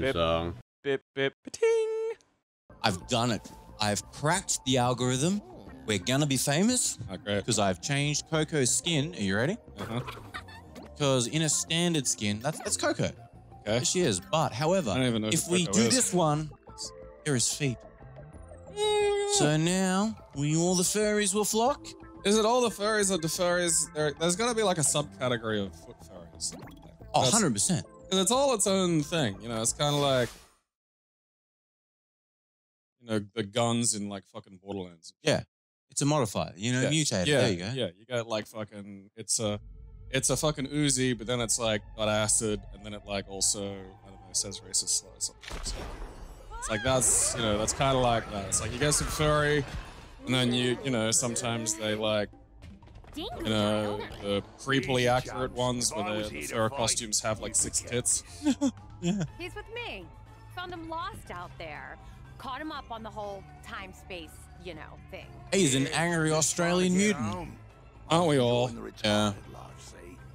Bip. song. Bip bip ting. I've done it. I've cracked the algorithm. We're gonna be famous great. because I've changed Coco's skin. Are you ready? Uh-huh. Because in a standard skin, that's that's Coco. Okay. There she is. But however, I don't even know if we Coco do is. this one, here is feet. So now we all the furries will flock. Is it all the furries or the furries? There, there's got to be like a subcategory of foot furries. Oh, 100 percent. Because it's all its own thing. You know, it's kind of like, you know, the guns in like fucking Borderlands. Yeah. It's a modifier. You know, Yeah. mutated. Yeah, There you go. Yeah, you got like fucking. It's a, it's a fucking Uzi, but then it's like got acid, and then it like also I don't know says racist. So it's like that's you know that's kind of like that. It's like you get some furry, and then you you know sometimes they like Uh, you know the creepily accurate ones where the, the fur costumes have like six tits. He's with me. Found him lost out there. Caught him up on the whole time space, you know, thing. He's an angry Australian mutant. Aren't we all? Yeah.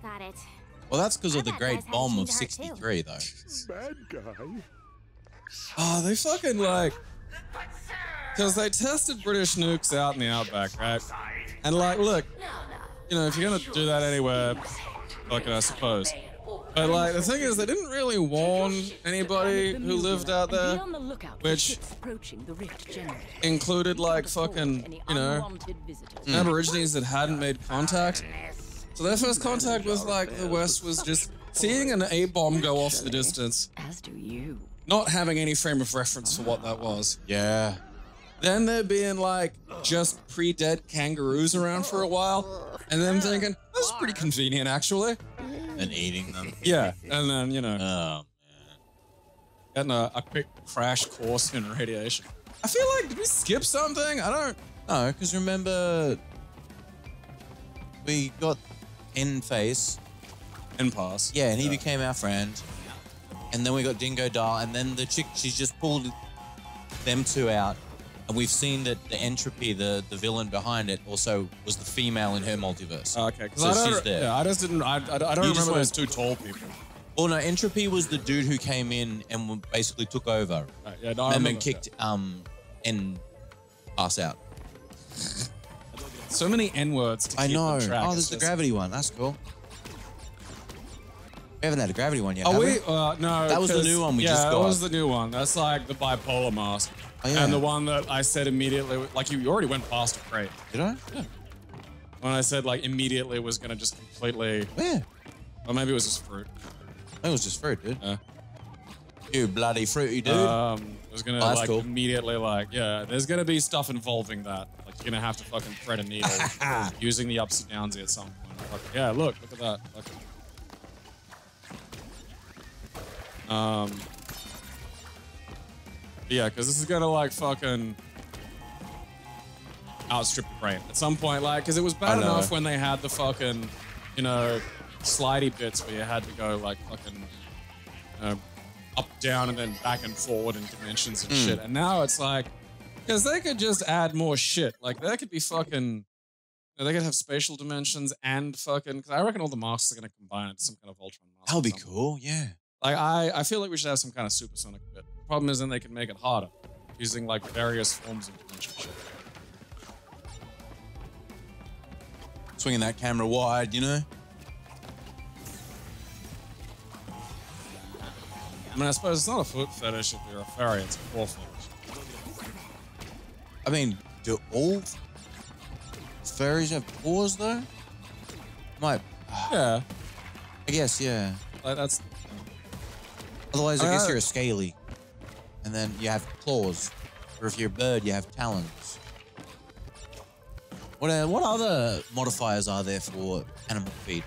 Got it. Well, that's because of the Great Bomb of seen her too. '63, though. Bad guy. Oh, they fucking like. Because they tested British nukes out in the outback, right? And like, look, you know, if you're gonna do that anywhere, fuck it, I suppose. But like, the thing is, they didn't really warn anybody who lived out there, on the lookout for which ships approaching the rift generator. included like fucking, you know, unwanted. Hmm. Aborigines that hadn't made contact. So their first contact with like the West was just seeing an A bomb go off in the distance, As do you. not having any frame of reference for what that was. Yeah. Then there being like just pre-dead kangaroos around for a while, and then thinking that's pretty convenient actually. And eating them. Yeah, and then you know Oh, getting a, a quick crash course in radiation. I feel like did we skip something? I don't. no, because remember, we got in face. In pass. Yeah, and he became our friend. And then we got Dingodile, and then the chick, she's just pulled them two out. And we've seen that the N. Tropy, the the villain behind it, also was the female in her multiverse. Okay, because So she's there. Yeah, I just didn't. I, I, I don't You just remember those two tall people. Well, no, N. Tropy was the dude who came in and basically took over, Right, yeah, no, I and then remember, kicked um and us out. so many n words. I know. track. Oh, It's there's the just- gravity one. That's cool. We haven't had a gravity one yet. Oh, have we? Uh, no. That was the 'cause- new one we yeah, just that was the new one. That's like the bipolar mask. Oh, yeah. And the one that I said immediately, like you already went past it, great. Did I? Yeah. When I said like immediately was gonna just completely, Where? or maybe it was just fruit. That was just fruit, dude. Yeah. You bloody fruity dude. Um, it was gonna Oh, like cool. immediately like, yeah, there's gonna be stuff involving that. Like you're gonna have to fucking thread a needle using the ups and downs at some point. Like, yeah, look, look at that. Um, yeah, because this is gonna like fucking outstrip your brain at some point. Like, because it was bad enough when they had the fucking, you know, slidey bits where you had to go like fucking, you know, up, down, and then back and forward in dimensions and Hmm. shit. And now it's like, because they could just add more shit. Like, they could be fucking. They could have spatial dimensions and fucking. Because I reckon all the masks are going to combine into some kind of Ultron mask. That'll be something. cool. Yeah. Like I, I feel like we should have some kind of supersonic bit. The problem is then they can make it harder using like various forms of shit. Swinging that camera wide, you know. I mean, I suppose it's not a foot fetish if you're a fairy; it's a paw fetish. I mean, do all fairies have paws though? Might. Yeah, I guess, yeah. like that's Otherwise, I I guess you're a scaly. And then you have claws. Or if you're a bird, you have talons. What uh, what other modifiers are there for animal feet?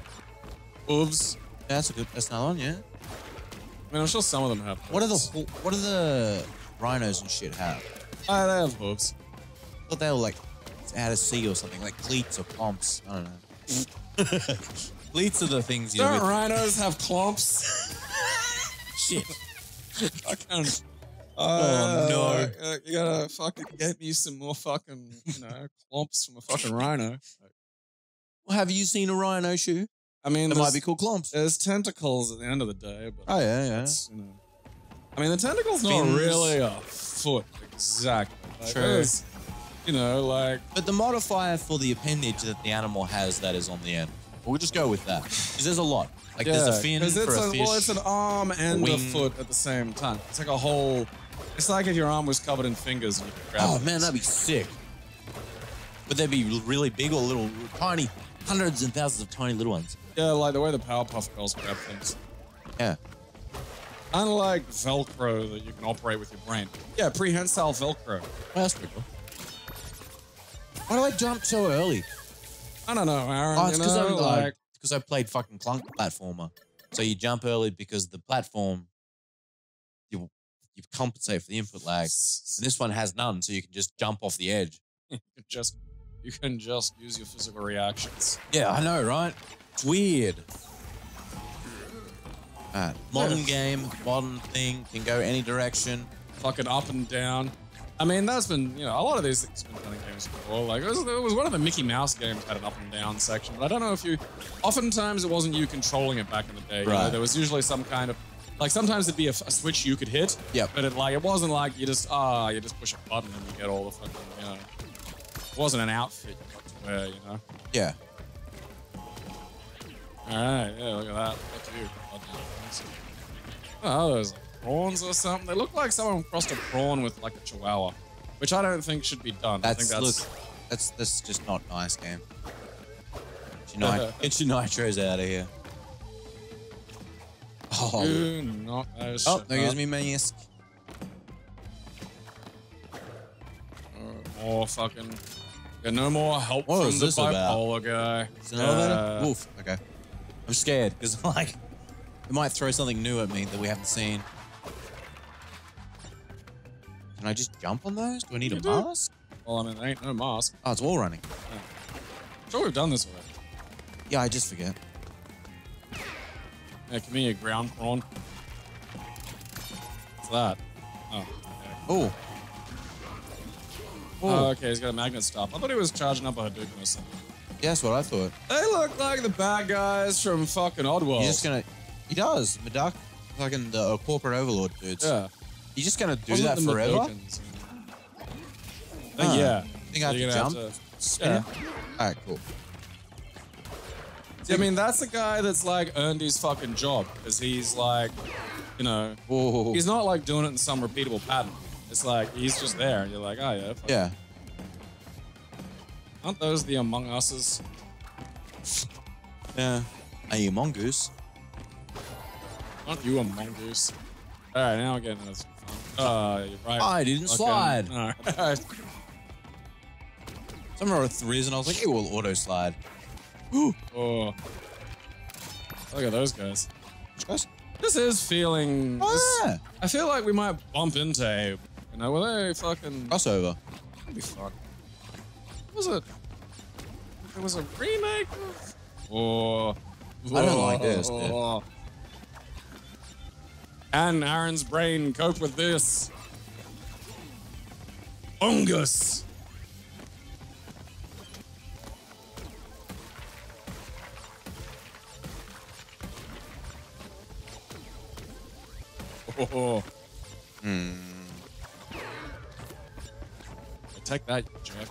hooves. Yeah, that's a good. That's another one. Yeah. I mean, I'm sure some of them have. What are the hooves. what are the rhinos and shit have? Ah, they have hooves. I thought they were like out of sea or something, like cleats or clomps. I don't know. cleats are the things you. Don't rhinos have clumps? Shit. Fucking. Oh, no. uh, you gotta fucking get me some more fucking, you know, clumps from a fucking rhino. Well, have you seen a rhino shoe? I mean, There might be cool clumps. There's tentacles at the end of the day, but Oh yeah, yeah. you know. I mean, the tentacle's not really a foot exactly. Like, True. You know, like But the modifier for the appendage that the animal has that is on the end. We'll just go with that. Because there's a lot. Like there's a fin for a, a, fish. well, it's an arm and a, foot at the same time. It's like a whole. It's like if your arm was covered in fingers. And you could grab oh man, that'd be sick. Would they be really big or little, tiny, hundreds and thousands of tiny little ones? Yeah, like the way the Powerpuff Girls grab things. Yeah. Unlike Velcro that you can operate with your brain. Yeah, prehensile Velcro. Well, that's pretty cool. Why do I jump so early? I don't know, Aaron. Oh, it's because know, I'm like, like because I played fucking clunk platformer. So you jump early because the platform you you compensate for the input lag. And this one has none, so you can just jump off the edge. you can just you can just use your physical reactions. Yeah, I know, right? It's weird. Modern game, modern thing, can go any direction. Fucking up and down. I mean, that's been, you know, a lot of these things have been done in games before. Like, it was, it was one of the Mickey Mouse games had an up and down section, but I don't know if you. Oftentimes, it wasn't you controlling it back in the day. you know, Right. there was usually some kind of. Like, sometimes it'd be a, a switch you could hit. Yeah. But it, like, it wasn't like you just, ah, you just push a button and you get all the fucking, you know. It wasn't an outfit you got to wear, you know. Yeah. All right, yeah, look at that. Look at you. Oh, those like prawns or something. They look like someone crossed a prawn with like a chihuahua, which I don't think should be done. I That's, think that's look, that's that's just not nice game. Get your, nit- get your nitros out of here. Oh, Do not oh there goes me mask. Uh, More fucking. Get no more help What from the this about? guy. Is it an elevator? Uh, Woof. Okay. I'm scared because like it might throw something new at me that we haven't seen. Can I just jump on those? Do I need a do. mask? Well, I mean, there ain't no mask. Oh, it's wall running. Sure, we've done this already. Yeah, I just forget. Yeah, give me a ground prawn. What's that? Oh, okay. Oh, Oh, okay, he's got a magnet stop. I thought he was charging up a Hadouken or something. yeah, that's what I thought. They look like the bad guys from fucking Oddworld. You're just gonna. He does. Meduck, fucking the uh, corporate overlord dudes. Yeah. You're just gonna do Wasn't that the forever? Mudokons? Ah, yeah. Think I have to jump? to- Spin yeah. All right, cool. I mean, that's the guy that's like earned his fucking job because he's like, you know, Whoa. he's not like doing it in some repeatable pattern. It's like he's just there, and you're like, oh yeah, fuck. yeah. Aren't those the Among Us's? Yeah. Are you a mongoose? Aren't you a mongoose? All right, now we're getting into some fun. Uh, you're right. I didn't Fucking- slide. All right. Some reason I was like, it will auto slide. Oh, look at those guys. This is feeling. Oh, this- yeah. I feel like we might bump into Abe. You know, were they fucking. Crossover. That'd be fun. What was it? There was a remake of. Oh. I don't like this, dude. Can Aaron's brain cope with this? Fungus. Hmm. Take that, jerk.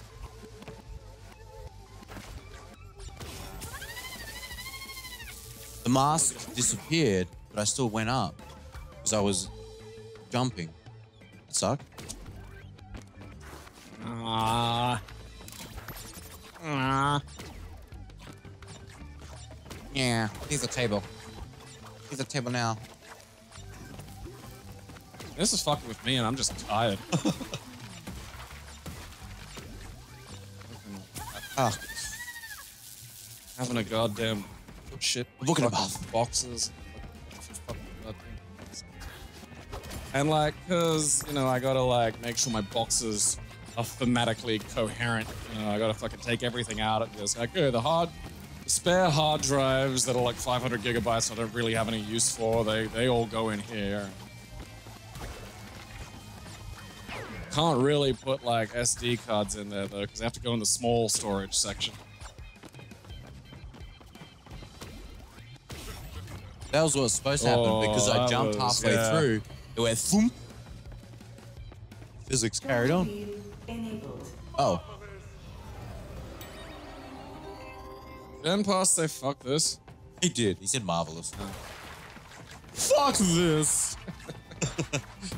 The mask disappeared, but I still went up because I was jumping. Sucked. Ah. Ah. Yeah. Here's a table. Here's a table now. This is fucking with me, and I'm just tired. Ah, Having a goddamn shit. Looking at above. boxes. And like, cause you know, I gotta like make sure my boxes are thematically coherent. You know, I gotta fucking take everything out of this. Like, okay, the hard, the spare hard drives that are like 500 gigabytes, I don't really have any use for. They they all go in here. Can't really put like SD cards in there though, because they have to go in the small storage section. That was what was supposed to happen Oh, because I oh, jumped was- halfway yeah. through. It went thump. Physics carried on. Oh, Then past say fuck this. he did. He said marvelous. Fuck this.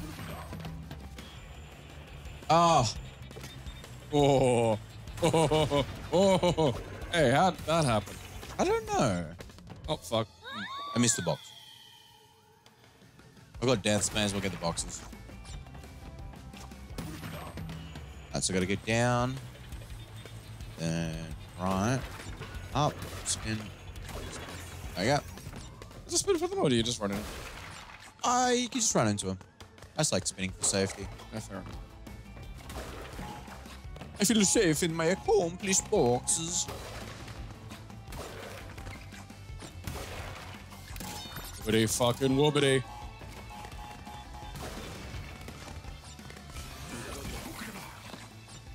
Ah. Oh, Oh. Oh. Oh. Hey, how'd that happen? I don't know. Oh fuck. I missed the box. I got deaths. May as well get the boxes. Alright, so I gotta get down. Then right. Up. Spin. There you go. Is it spin for them or do you just run in? I you can just run into him. I just like spinning for safety. Fair. I feel safe in my accomplished boxes. Woobity fucking woobity.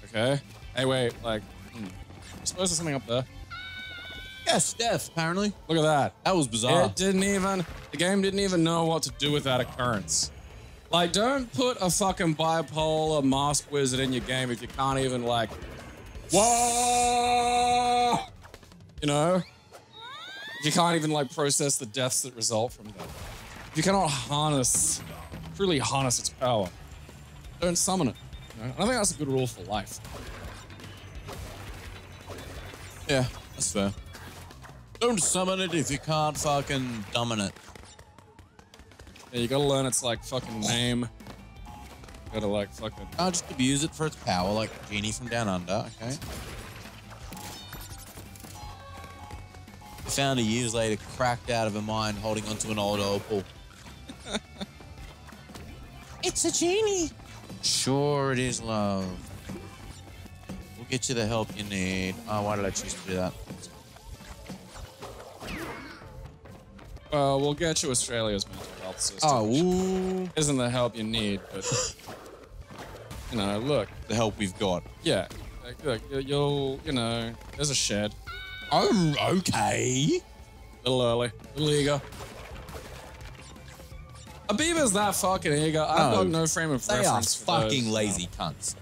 Okay. Hey, wait, like, hmm. I suppose there's something up there. Yes, death, apparently. Look at that. That was bizarre. It didn't even, the game didn't even know what to do with that occurrence. Like, don't put a fucking bipolar mask wizard in your game if you can't even, like, whoa! You know? If you can't even, like, process the deaths that result from that. You cannot harness, truly harness its power, don't summon it. You know? I think that's a good rule for life. Yeah, that's fair. Don't summon it if you can't fucking dominate. Yeah, you gotta learn its, like, fucking name. You gotta, like, fucking. I'll just abuse it for its power, like Genie from Down Under, okay? Found her years later, cracked out of her mind, holding onto an old opal. it's a genie. Sure, it is, love. We'll get you the help you need. Oh, why did I choose to do that? Well, we'll get you Australia's mental health system. Oh, which ooh. isn't the help you need, but you know, look, The help we've got. yeah, like, look, you- you'll, you know, there's a shed, Oh, okay. a little early, a little eager. A beaver's that fucking eager. I've No. got no frame of reference. They are reference. for those. fucking lazy cunts.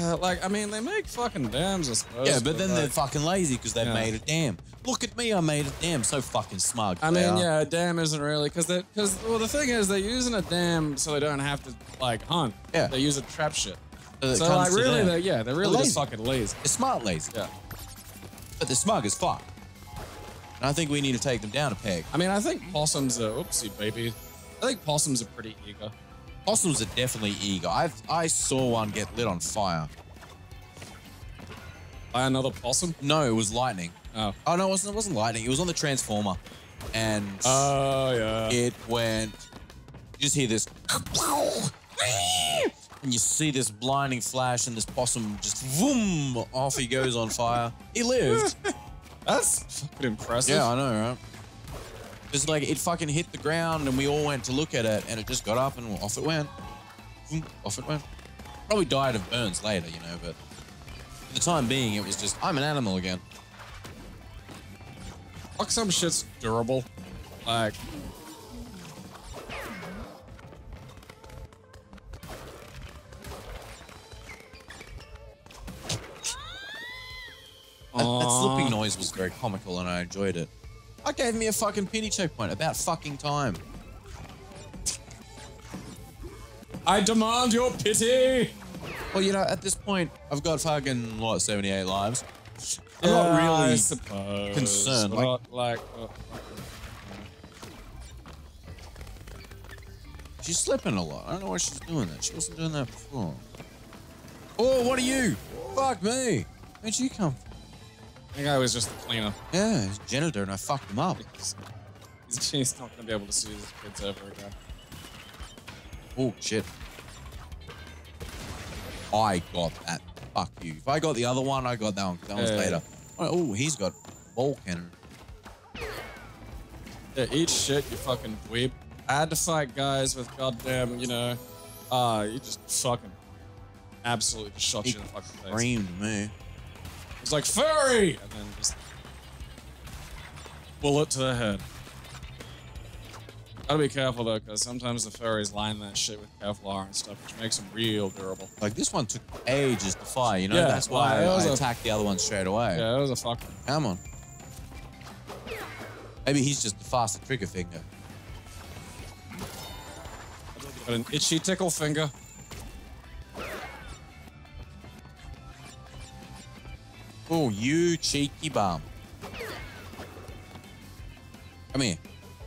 Uh, like, I mean, they make fucking dams, I suppose. Yeah, but then they're fucking lazy because they've Yeah. made a dam. Look at me, I made a dam. So fucking smug. I mean, are. yeah, a dam isn't really because they because well, the thing is they're using a dam so they don't have to like hunt. Yeah. they use a trap shit. So So like, really, they're yeah, they're really They're just fucking lazy. They're smart lazy, Yeah. but they're smug as fuck. And I think we need to take them down a peg. I mean, I think possums are oopsie baby. I think possums are pretty eager. Possums are definitely eager. I've I saw one get lit on fire. Buy another possum. No, it was lightning. Oh. Oh no, it wasn't. It wasn't lightning. It was on the transformer, and Oh yeah. it went. You just hear this, and you see this blinding flash, and this possum just boom off he goes on fire. He lived. That's fucking impressive. Yeah, I know, right? Just like it fucking hit the ground, and we all went to look at it, and it just got up and off it went. Off it went. Probably died of burns later, you know, but for the time being, it was just I'm an animal again. Fuck some shit's durable. Like. That, that slipping noise was very comical, and I enjoyed it. I gave me a fucking pity checkpoint about fucking time. I demand your pity. Well, you know, at this point, I've got fucking what 78 lives. I'm Yeah, not really suppose, concerned, like- not like. uh, She's slipping a lot. I don't know why she's doing that. She wasn't doing that before. Oh, what are you? Fuck me. Where'd you come from? I think I was just the cleaner. Yeah, he's a janitor and I fucked him up. He's, he's not gonna be able to see his kids ever again. Oh, shit. I got that. Fuck you. If I got the other one, I got that one. That one's Yeah. later. Oh, he's got ball cannon. Yeah, eat shit, you fucking dweeb. I had to fight guys with goddamn, you know, uh, you just fucking absolutely shot He you in the fucking face. Screamed me. Was like furry, and then just bullet to the head. Gotta be careful though, because sometimes the furries line that shit with Kevlar and stuff, which makes them real durable. Like this one took ages to fire, you know? Yeah, That's why well, I a- attacked the other one straight away. Yeah, it was a fucker. Come on. Maybe he's just the faster trigger finger. Got an itchy tickle finger. Oh, you cheeky bum. Come here.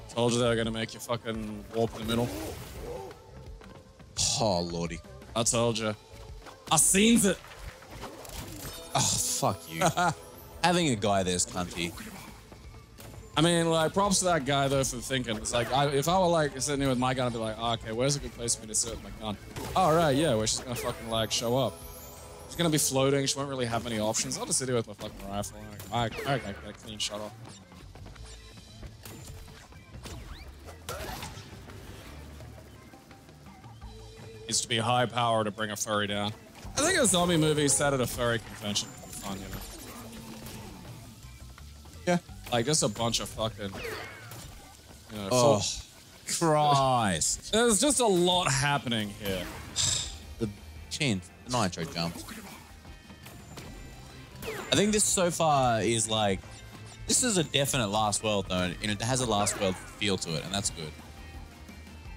Told you they were gonna make you fucking warp in the middle. Oh, lordy. I told you. I seen it. Oh, fuck you. Having a guy there's cunty. I mean, like, props to that guy though for thinking. It's like, I, if I were like sitting here with my gun, I'd be like, oh, okay, where's a good place for me to sit with my gun? All right, yeah, where she's gonna fucking like show up. She's gonna be floating. She won't really have many options. I'll just sit here with my fucking rifle. Like, I, I got a clean shot off. Needs to be high power to bring a furry down. I think a zombie movie set at a furry convention would be fun, you know. Yeah. Like just a bunch of fucking. You know, Oh, Christ. there's just a lot happening here. the chin, the nitro jump. I think this so far is like, this is a definite last world though, and it has a last world feel to it, and that's good.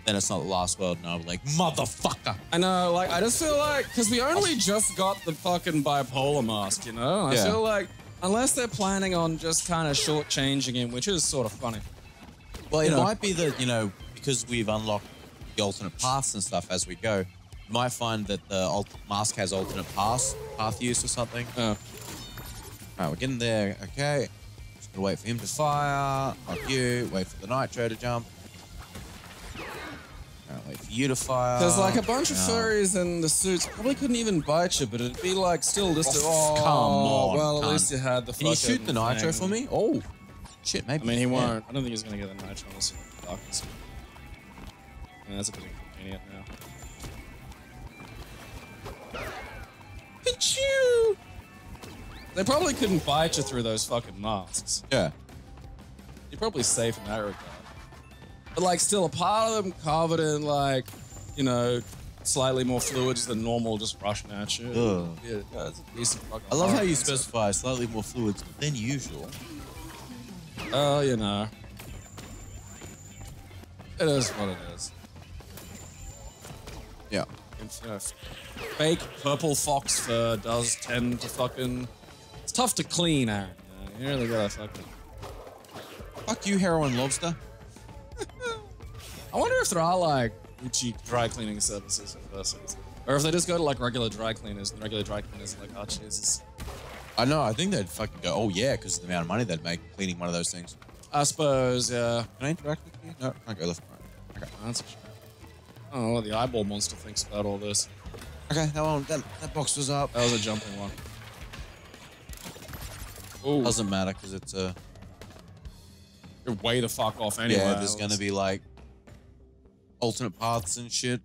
Then it's not the last world, and I'm like, motherfucker. I know, like I just feel like because we only just got the fucking bipolar mask, you know. I Yeah. feel like unless they're planning on just kind of shortchanging him, which is sort of funny. Well, it You know. might be that, you know, because we've unlocked the alternate paths and stuff as we go, might find that the alt- mask has alternate paths, path use or something. Uh, All right, we're getting there. Okay. Just gonna wait for him to fire. Fuck you. Wait for the nitro to jump. All right, wait for you to fire. There's like a bunch of furries in the suits probably couldn't even bite you, but it'd be like still listed. Oh, Oh, come on, Well, at least you had the. Can you shoot the nitro thing. for me? Oh, shit, maybe. I mean, he yeah. won't. I don't think he's gonna get the nitro unless he's in the darkness. Yeah, that's a bit inconvenient now. Achoo! They probably couldn't bite you through those fucking masks. Yeah. You're probably safe in that regard. But like, still, a part of them covered in like, you know, slightly more fluids than normal, just rushing at you. Ugh. Yeah, that's a decent fucking. I love how you part. specify slightly more fluids than usual. Oh, you know. It is what it is. Yeah. And, you uh, fake purple fox fur does tend to fucking. It's tough to clean, Aaron. You, know? you really gotta fucking. Fuck you, heroin lobster. I wonder if there are like cheap dry cleaning services for fursuits. Or if they just go to like regular dry cleaners and regular dry cleaners are like, oh Jesus. I know. I think they'd fucking go, oh yeah, because of the amount of money they'd make cleaning one of those things. I suppose, yeah. Can I interact with you? No, I can't go left. Right. Okay. That's a shame. I don't know what the eyeball monster thinks about all this. Okay, that one, that, that box was up. That was a jumping one. Ooh, Doesn't matter because it's a. you're way the fuck off anyway. yeah, there's gonna be like alternate paths and shit.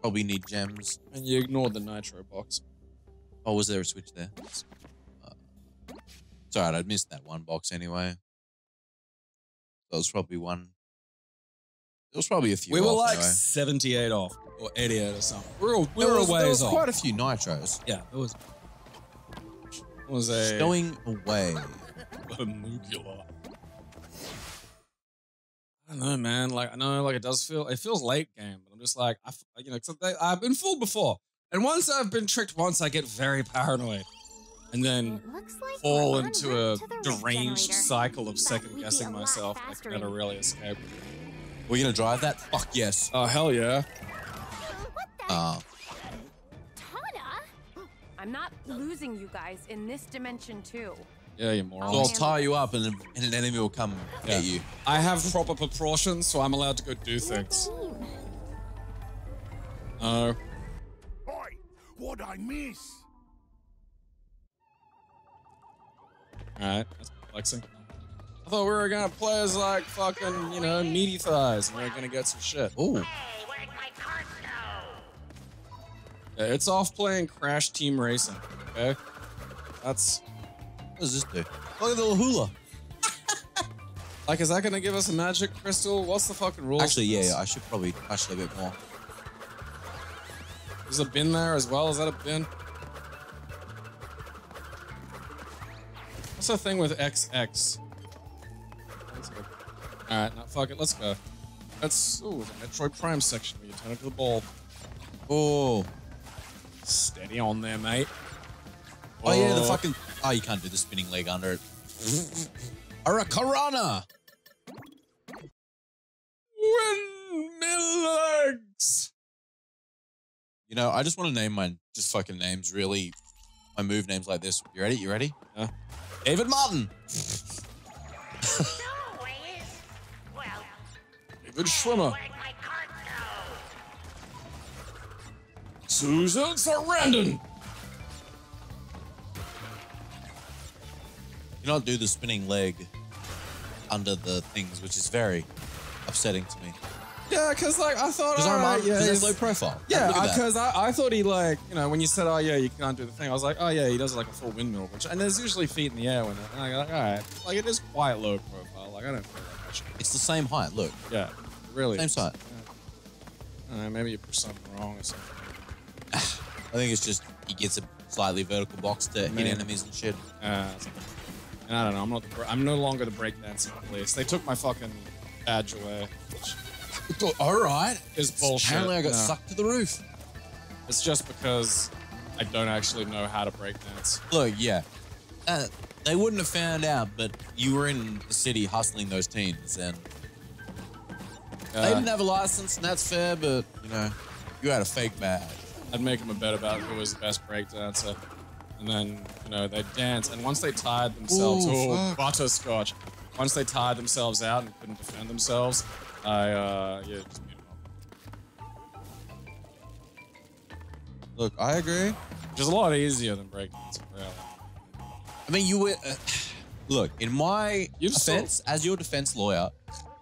Probably need gems. And you ignored the nitro box. Oh, was there a switch there? Uh, it's alright, I'd missed that one box anyway. That was probably one. There was probably a few. we were off like anyway. 78 off, or 88 or something. We were, we There were was, a there ways was off. quite a few nitros. yeah, it was. It was a. Stowing away. Homugula. I don't know, man. Like I know, like it does feel. It feels late game, but I'm just like, I, f- you know, 'cause they, I've been fooled before, and once I've been tricked once, I get very paranoid, and then like fall into a route to the rift deranged generator. cycle of second guessing myself. I faster can never really escape. We're gonna drive that? Fuck yes. Oh hell yeah! What? Uh, Tawna? I'm not losing you guys in this dimension too. Yeah, you so moron. I'll tie you up and, and an enemy will come Yeah. get you. I have proper proportions, so I'm allowed to go do things. No. Oi, what I miss? Alright, that's perplexing. I thought we were gonna play as like fucking, you know, meaty thighs and we are gonna get some shit. Ooh. Yeah, it's off playing Crash Team Racing, okay? That's What does this do? Look at the little hula. Like, is that gonna give us a magic crystal? What's the fucking rules? Actually, yeah, yeah, I should probably touch it a bit more. There's a bin there as well. Is that a bin? What's the thing with XX? All right, now fuck it. Let's go. Let's. Ooh, the Metroid Prime section where you turn into the ball. Oh. Steady on there, mate. Oh, yeah, the Oh. fucking. Oh, you can't do the spinning leg under it. Hurricanrana! Windmill legs. You know, I just want to name my just fucking names really. My move names like this. You ready? You ready? Yeah. David Martin. David Schwimmer. Susan Sarandon. You not do the spinning leg under the things, which is very upsetting to me. Yeah, because like I thought, Because alright, oh, yeah, that's he's- low profile. Yeah, Look at that. because I, I thought he like you know when you said oh yeah you can't do the thing I was like oh yeah he does like a full windmill which and there's usually feet in the air when it, and I go like all right like it is quite low profile like I don't feel that much it's the same height. Look, yeah really same height. I don't maybe you pushed something wrong or something I think it's just he gets a slightly vertical box to hit enemies and shit. uh, and I don't know I'm not the, I'm no longer the breakdancing police they took my fucking badge away All right. is bullshit Apparently, I got No. sucked to the roof. it's just because I don't actually know how to breakdance Look, yeah. Uh, they wouldn't have found out, but you were in the city hustling those teens, and they Uh, didn't have a license, and that's fair, but, you know, you had a fake badge. I'd make them a bet about who was the best breakdancer. And then, you know, they'd dance. And once they tired themselves, Ooh, oh, fuck. butterscotch. Once they tired themselves out and couldn't defend themselves, I, uh, yeah, just beat them up. Look, I agree. Which is a lot easier than breakdancing, really. I mean, you were. Uh, look, in my You've defense, as your defense lawyer,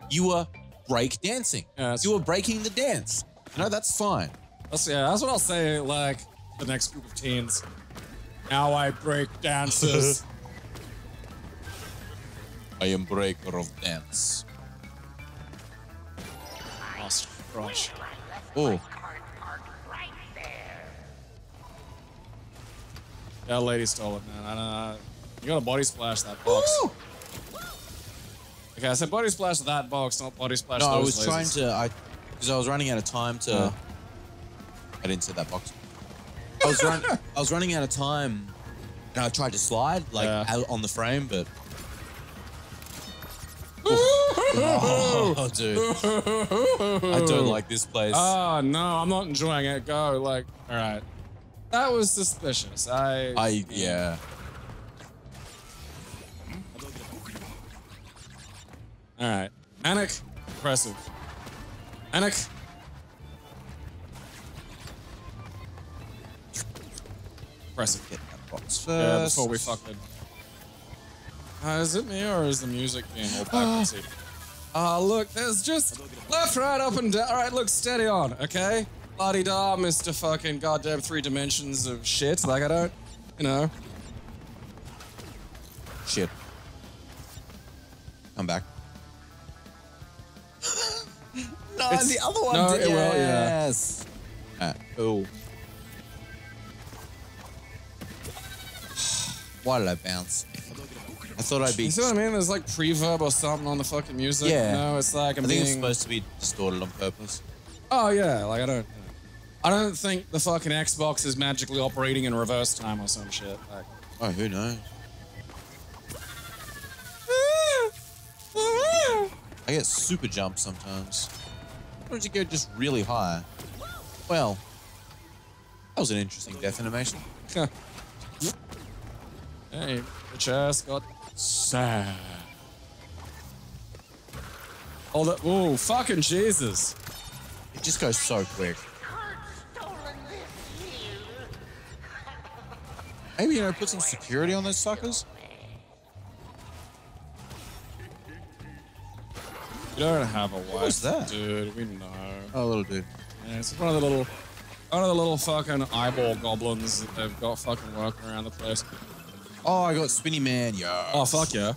you were break dancing. Yeah, you were breaking the dance. You know, that's fine. That's, yeah, that's what I'll say, like, the next group of teens. Now I break dances. I am breaker of dance. Lost crush. Oh, That lady stole it, man. I don't know. You gotta body splash that box. Okay, I said body splash that box, not body splash no, I those was trying to. I because I was running out of time to. Oh. I didn't say that box. I was run, I was running out of time, and I tried to slide like Yeah. out on the frame, but. Oh, dude. I don't like this place. Oh no, I'm not enjoying it. Go like, all right. That was suspicious. I. I yeah. All right. Manic, impressive. Manic. Impressive. Get that box first. Yeah, before we fucking. Uh, is it me or is the music being all backwardsy? Ah, look, there's just left, right, up, and down. All right, look, steady on, okay? La di da, Mr. fucking goddamn three dimensions of shit. Like, I don't, you know. It's- the other one. no, did- it will, yeah. Yes. Ah, oh. Why did I bounce? I thought I'd be. You see what I mean? There's like preverb or something on the fucking music. Yeah. No, it's like I I'm think being. it's supposed to be distorted on purpose. Oh yeah, like I don't. I don't think the fucking Xbox is magically operating in reverse time or some shit. Like. Oh, who knows? I get super jumps sometimes. Why don't you go just really high? Well, that was an interesting death animation. Hey, the chest got sad. Oh, that, oh, fucking Jesus. It just goes so quick. Maybe, you know, put some security on those suckers? You don't have a wife. Who's that? Dude, we know. Oh, little dude. Yeah, it's one of the little, one of the little fucking eyeball goblins that they've got fucking working around the place. Oh, I got Spinny Man, yeah. Oh, fuck yeah.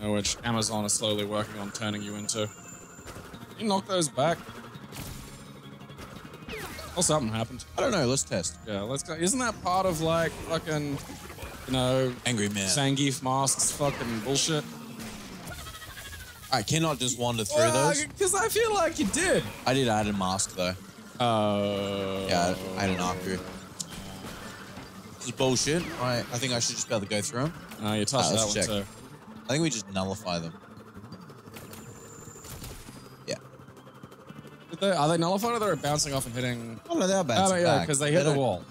Which Amazon is slowly working on turning you into. You knock those back. Oh, something happened. I don't know. Let's test. Yeah, let's go. Isn't that part of like fucking, you know, Angry man. Zangief masks fucking bullshit? I cannot just wander through those. Because I feel like you did. I did add a mask though. Uh, Yeah, I had an Aku. This is bullshit. I, I think I should just be able to go through them. No, you touched Ah, that let's one check. too. I think we just nullify them. Yeah. Did they, are they nullified or they're bouncing off and hitting? Oh no, they're Oh, bouncing yeah, back. because they hit the wall.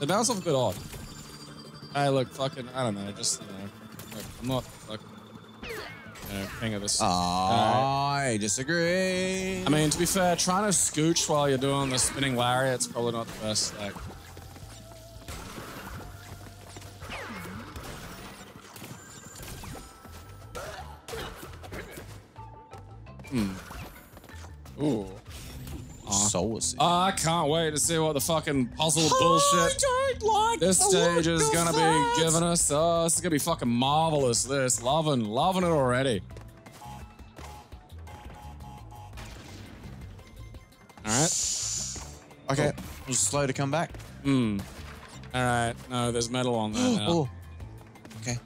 They bounce off a good odd. Hey, look, fucking, I don't know, just, you know, look, I'm not fucking, you know, king of this. I disagree. I mean, to be fair, trying to scooch while you're doing the spinning lariat's probably not the best. Like, hmm. Ooh. I can't wait to see what the fucking puzzle bullshit like this stage is gonna be giving us. Oh, this is gonna be fucking marvelous. This, loving, loving it already. All right. Okay, it was slow to come back. Hmm. All right. No, there's metal on there now. Oh. Okay.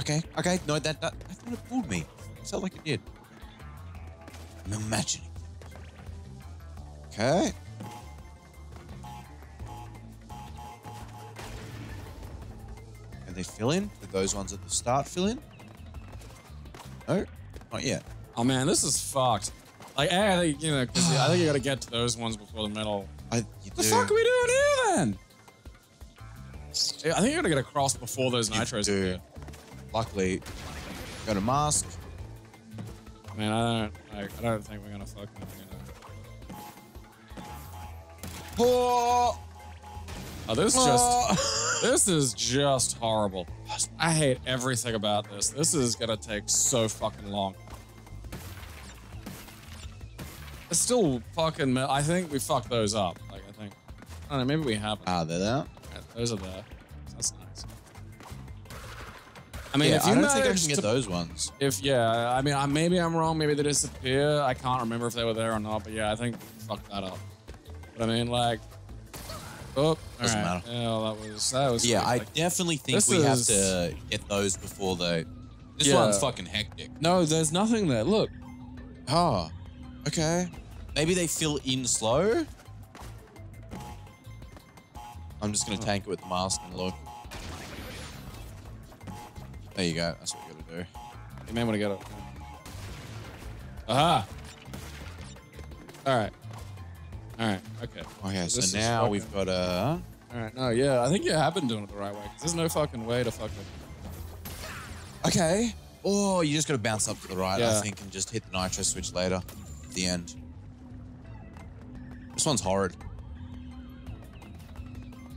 Okay. Okay. No, that, that I thought it fooled me. It felt like it did. I'm imagining. Okay. Can they fill in? Did those ones at the start fill in? No, not yet. Oh man, this is fucked. Like, I think you know, I think you gotta get to those ones before the middle. I, you The do. fuck are we doing here then? I think you gotta get across before those You nitros. do. appear. Luckily, got a mask. Man, I don't. Like, I don't think we're gonna know. Oh, Oh, this just. This is just horrible. I hate everything about this. This is gonna take so fucking long. It's still fucking. I think we fucked those up. Like I think. I don't know. Maybe we haven't. ah, they're there. Yeah, those are there. That's nice. I mean, yeah, if you I don't think I can get to- those ones. If yeah, I mean, I, maybe I'm wrong. Maybe they disappear. I can't remember if they were there or not. But yeah, I think we fucked that up. But I mean, like, oh, Doesn't right. matter. Yeah, well, that was that was. Yeah. I Like, definitely think we have to get those before they. This Yeah. one's fucking hectic. no, there's nothing there. Look, Oh, okay. Maybe they fill in slow. I'm just gonna tank it with the mask and look. There you go. That's what you gotta do. you may want to get it. Aha. All right. All right. Okay. Okay, This so is now we've got a. All right. No, yeah, I think you have been doing it the right way. 'cause there's no fucking way to fucking. Okay. Oh, you just gotta bounce up to the right, I think, and just hit the nitro switch later. At the end. This one's horrid.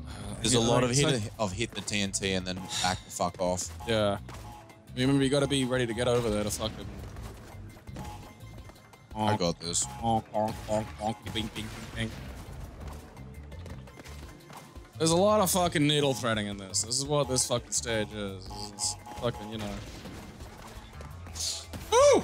Uh, there's a lot like, of hit like- of hit the TNT and then back the fuck off. Yeah. Remember, you got to be ready to get over there to fucking. I got this. Honk, honk, honk, honk, bing, bing, bing, bing. There's a lot of fucking needle threading in this. This is what this fucking stage is. Is fucking, you know. Woo!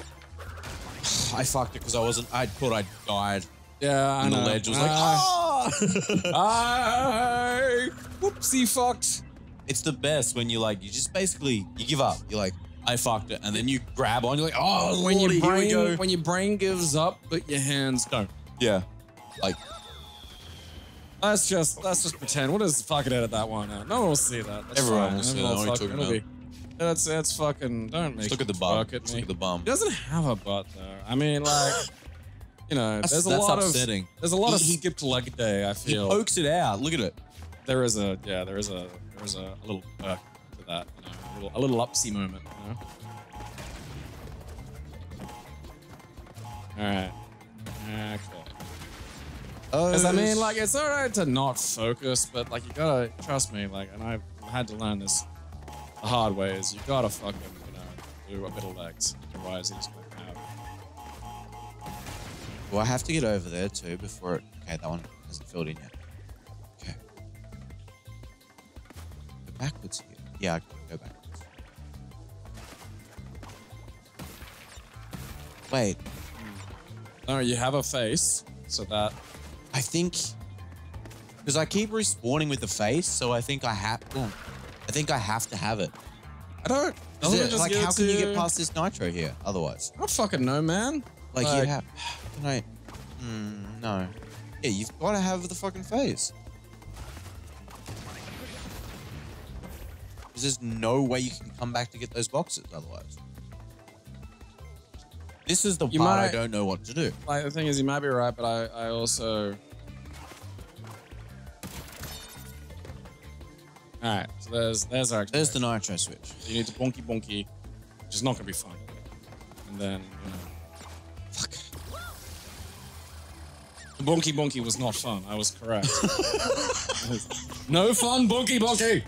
I fucked it because I wasn't. I thought I'd died. Yeah, I And the ledge was like, Ah, oh! I whoopsie fucked. it's the best when you like, you just basically, you give up. You're like, I fucked it. And then you grab on, you're like, oh, When your lordy, go. brain, when your brain gives up, but your hands don't. yeah. Like, Let's just let's just pretend. We'll just fucking edit that one out. No one will see that. That's Everyone fine. will see that. What are you fucking- talking it'll be- That's that's fucking. Don't make just look at the. At look at the bum. He doesn't have a butt though. I mean, like, you know, That's- there's a that's lot upsetting. of there's a lot of He- he- skipped leg day. I feel He pokes it out. Look at it. there is a yeah, there is a there is a, a little perk to that. You know, a little, a little upsy moment. You know. All right. Okay. Oh, Because I mean, oh, like, it's all right to not focus, but like, you gotta trust me. Like, and I've had to learn this the hard way. Is you gotta fucking, you know, do a bit of legs. Otherwise, it's gonna have. Well, I have to get over there too before it. Okay, that one hasn't filled in yet. Okay. Go backwards here. Yeah, I can go backwards. Wait, No, you have a face, so that I think because I keep respawning with the face, so I think I have. I think I have to have it. I don't. Doesn't it- like, how can you get past this nitro here? Otherwise, I don't fucking know, man. like, Like- you have. Can I? Mm, no. Yeah, you've got to have the fucking face. there's no way you can come back to get those boxes otherwise. This is the You part I don't know what to do. Like the thing is, you might be right, but I, I also. All right, so there's there's our. There's the nitro switch. You need to bonky bonky, which is not gonna be fun. And then you know, Fuck. the bonky bonky was not fun. I was correct. no fun, bonky bonky.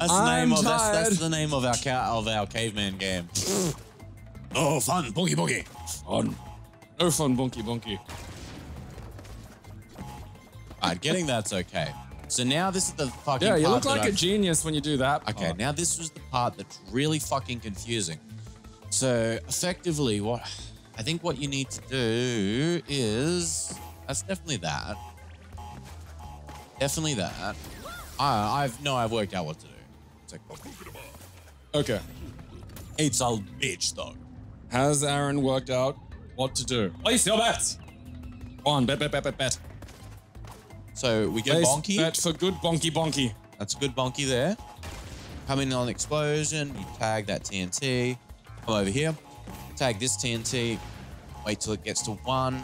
That's the I'm name of that's, that's the name of our of our caveman game. Oh, fun, bonky bonky. Fun. No fun, bonky bonky. Alright, getting that's okay. So now this is the fucking Yeah, you part look like a I've- genius when you do that. Okay, now this was the part that's really fucking confusing. So effectively, what I think what you need to do is that's definitely that. Definitely that. I, I've no, I've worked out what to do. It's like, Okay. it's a bitch though. Has Aaron worked out what to do? Place your bets. Go on, bet, bet, bet, bet, bet. So we get Place bonky. bet for good bonky bonky. That's a good bonky there. Coming on explosion, you tag that TNT. Come over here, tag this TNT. Wait till it gets to one.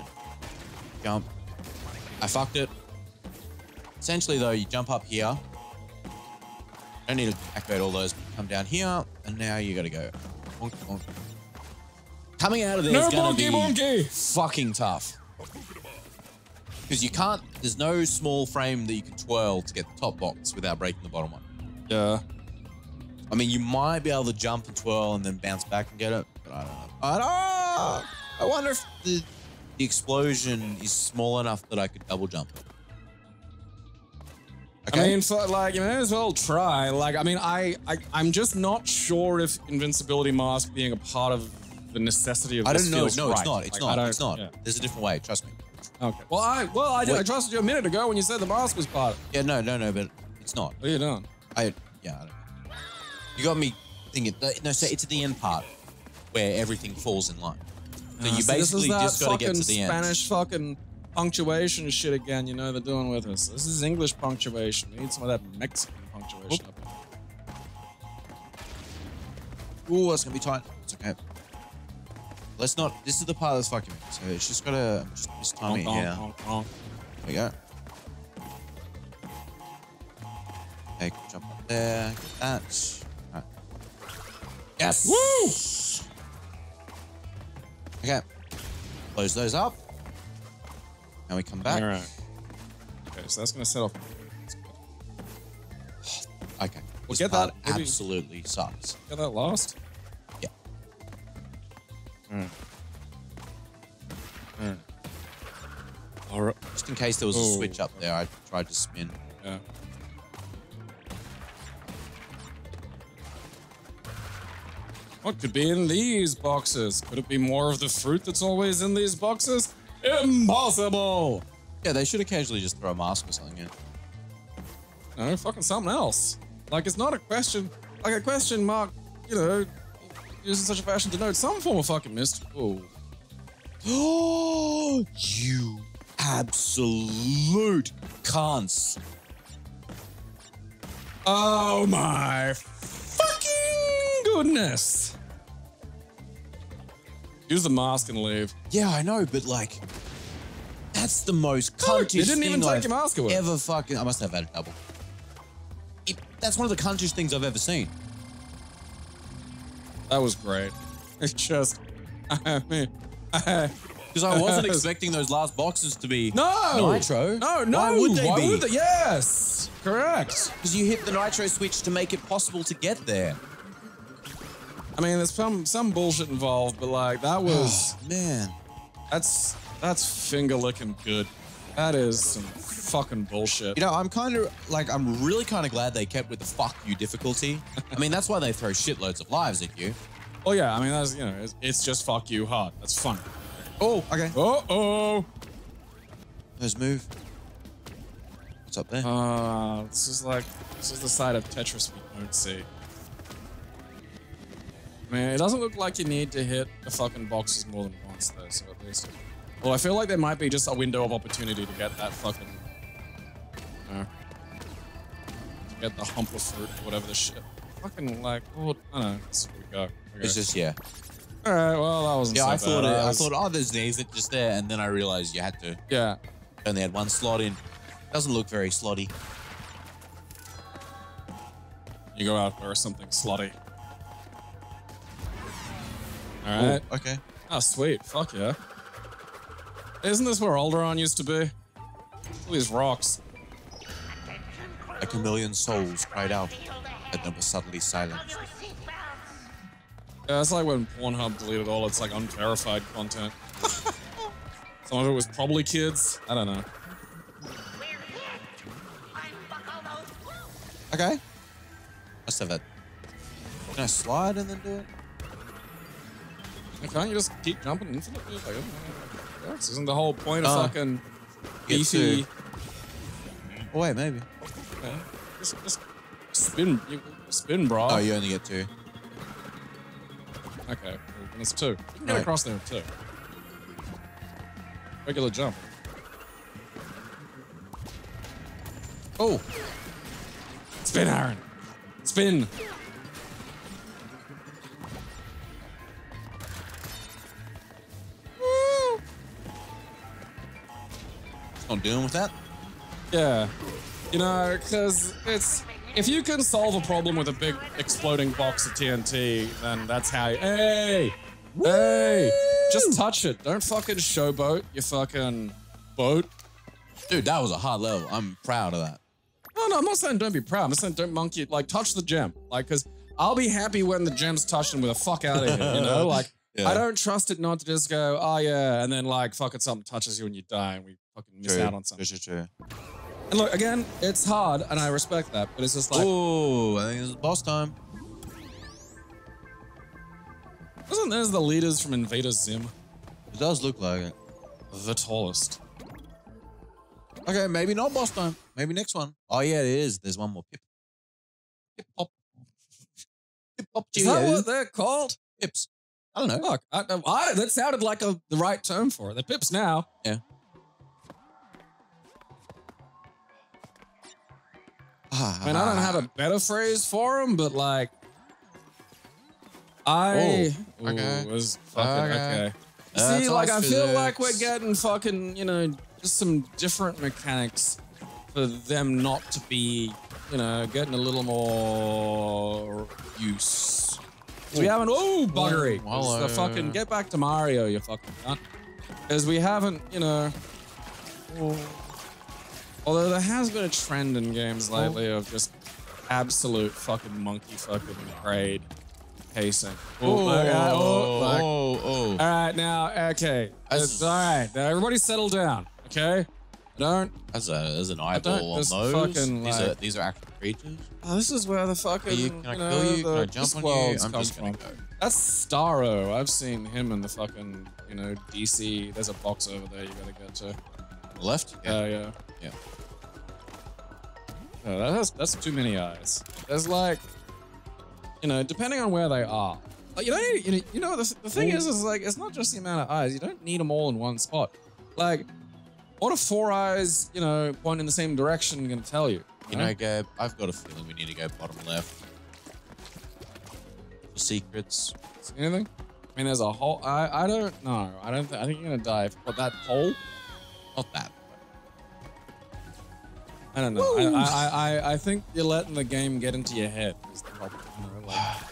Jump. I fucked it. Essentially, though, you jump up here. Don't need to activate all those. Come down here, and now you gotta go. Bonk, bonk. Coming out of there No is gonna bonky be fucking tough. Because you can't, there's no small frame that you can twirl to get the top box without breaking the bottom one. Yeah. I mean, you might be able to jump and twirl and then bounce back and get it, but I don't know. I don't. Ah, I wonder if the the explosion is small enough that I could double jump it. I mean, for, like, you may as well try. Like, I mean, I, I, I'm just not sure if invincibility mask being a part of the necessity of I this don't know. feels No, it's right. not. It's Like, not. It's not. yeah. There's a different way. Trust me. Okay. Well, I, well, I, did, I trusted you a minute ago when you said the mask was part. of it. Yeah, no, no, no, but it's not. What are you doing? I, yeah, I don't know. You got me thinking. No, so it's at the end part where everything falls in line. So Uh, you see, this is basically just got to get to the end. Spanish fucking punctuation shit again. You know they're doing with us. This is English punctuation. We need some of that Mexican punctuation. up there. Ooh, that's gonna be tight. It's okay. Let's not. This is the part that's fucking me. So it's just gotta just it Donk, here. donk, donk, donk. There we go. Okay, jump up there. Get that. Alright. Yes. Woo! Okay. Close those up. Now we come back. All right. Okay, so that's gonna set off. Okay. We'll This get part that, absolutely sucks. Get that last. Yeah. All right. Just in case there was a switch up there, I tried to spin. Yeah. What could be in these boxes? Could it be more of the fruit that's always in these boxes? Impossible! Yeah, they should occasionally just throw a mask or something in. No, fucking something else. Like, it's not a question, like a question mark, you know, used in such a fashion to denote some form of fucking mystery. Oh. Oh, you absolute cunts. Oh my fucking goodness! Use the mask and leave. Yeah, I know, but like, that's the most cuntish you didn't even thing take I've your mask away. ever fucking. I must have had a double. It, that's one of the cuntish things I've ever seen. That was great. It's just, I mean, I, Because I wasn't expecting those last boxes to be no nitro. No, no. Why would they Why be? would they? Yes, correct. Because you hit the nitro switch to make it possible to get there. I mean, there's some some bullshit involved, but like that was Man. that's that's finger licking good. That is some fucking bullshit. You know, I'm kind of like, I'm really kind of glad they kept with the fuck you difficulty. I mean, that's why they throw shitloads of lives at you. Oh yeah, I mean, that's, you know, it's, it's just fuck you hard. That's fun. Oh, okay. Uh oh. Let's move. What's up there? Uh, this is like, this is the side of Tetris we don't see. I mean, it doesn't look like you need to hit the fucking boxes more than once, though, so at least. Well, I feel like there might be just a window of opportunity to get that fucking. Uh, get the hump of fruit, whatever the shit. Fucking, like, oh, I don't know. We go. Okay. It's just yeah. Alright, well, that wasn't Yeah, so I thought it, I was- thought oh, there's an exit just there, and then I realized you had to Yeah. only had one slot in. Doesn't look very slotty. You go out for something slotty. Alright. Oh, okay. Oh, sweet. Fuck yeah. Isn't this where Alderaan used to be? All these rocks. Like a million souls cried out, but then were suddenly silenced. Yeah, it's like when Pornhub deleted all its like unverified content. Some of it was probably kids. I don't know. Okay. Must have that. Can I slide and then do it? And Can't you just keep jumping infinitely? Like, I don't know how it works. Isn't the whole point of Uh, fucking beefy? Oh wait, maybe. Yeah, just, just spin, spin, bro. Oh, you only get two. Okay, well, then it's two. You can get Right. across there with two. Regular jump. Oh! Spin, Aaron! Spin! Not doing with that. Yeah. You know, because it's. If you can solve a problem with a big exploding box of TNT, then that's how you. Hey! Hey! Just touch it. Don't fucking showboat your fucking boat. Dude, that was a hard level. I'm proud of that. No, no, I'm not saying don't be proud. I'm just saying don't monkey it. Like, touch the gem. Like, because I'll be happy when the gem's touched and we're the fuck out of here, you know? Like, Yeah. I don't trust it not to just go, oh, yeah, and then, like, fucking something touches you and you die and we fucking miss True. out on something. True, true, And look, again, it's hard and I respect that, but it's just like, oh, I think it's boss time. Wasn't those the leaders from Invader Zim? It does look like it. The tallest. Okay, maybe not boss time. Maybe next one. Oh yeah, it is. There's one more. Pip. Pip pop. Pip pop. Is that what they're called? Pips. I don't know. Look, I, I, that sounded like a, the right term for it. They're pips now. Yeah. I mean, I don't have a better phrase for them, but like, I Oh, okay. Was fucking Okay. okay. See, like, I ice feel like we're getting fucking, you know, just some different mechanics for them not to be, you know, getting a little more use. So we haven't. Oh, buggery! The fucking get back to Mario, you fucking cunt. Because we haven't, you know. Although there has been a trend in games lately of just absolute fucking monkey fucking grade pacing. Oh, look, uh, oh, look. oh, oh. All right, now, okay. It's all right. Now, everybody settle down, okay? I Don't. That's, a, that's an eyeball on those. fucking, these, are, these are actual creatures. Oh, this is where the fucking. Are you, can I you know, kill you? Can I jump on you? I'm just gonna from. go. That's Starro. I've seen him in the fucking, you know, DC. There's a box over there you gotta get to. Left? Yeah, yeah. Yeah. No, that has, that's too many eyes. There's like, you know, depending on where they are. Like, you know, you know, you know the, the thing is, is like, it's not just the amount of eyes. You don't need them all in one spot. Like, what are four eyes, you know, pointing in the same direction going to tell you? You know, Gabe, I've got a feeling we need to go bottom left. For secrets. See anything? I mean, there's a whole. I I don't know. I don't. Th- I think you're gonna die. What that hole? Not that. I don't know. I, I, I, I think you're letting the game get into your head. Is the problem.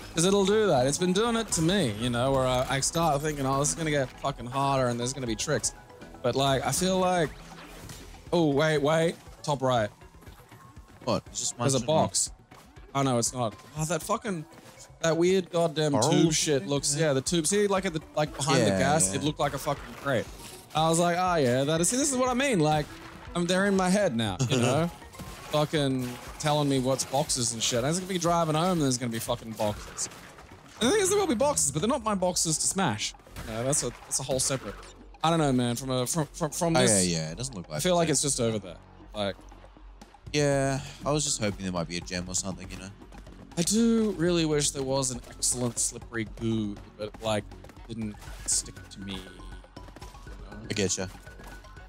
Because it'll do that. It's been doing it to me, you know, where I, I start thinking, oh, this is going to get fucking harder and there's going to be tricks. But, like, I feel like. Oh, wait, wait. Top right. What? It's just There's a munching box. Oh, no, it's not. Oh, that fucking. That weird goddamn Barrel tube shit? shit looks. Yeah, the tube. See, like at the like behind the gas, yeah. it looked like a fucking crate. I was like, oh yeah, that is. See, this is what I mean. Like, I'm they're in my head now. You know, fucking telling me what's boxes and shit. I was gonna be driving home. and There's gonna be fucking boxes. And the thing is, there will be boxes, but they're not my boxes to smash. No, that's a that's a whole separate. I don't know, man. From a from from, from this Oh, yeah, yeah. It doesn't look like I feel like it. it's just over there. Like Yeah, I was just hoping there might be a gem or something, you know? I do really wish there was an excellent slippery goo, but like didn't stick to me. you know? I get you.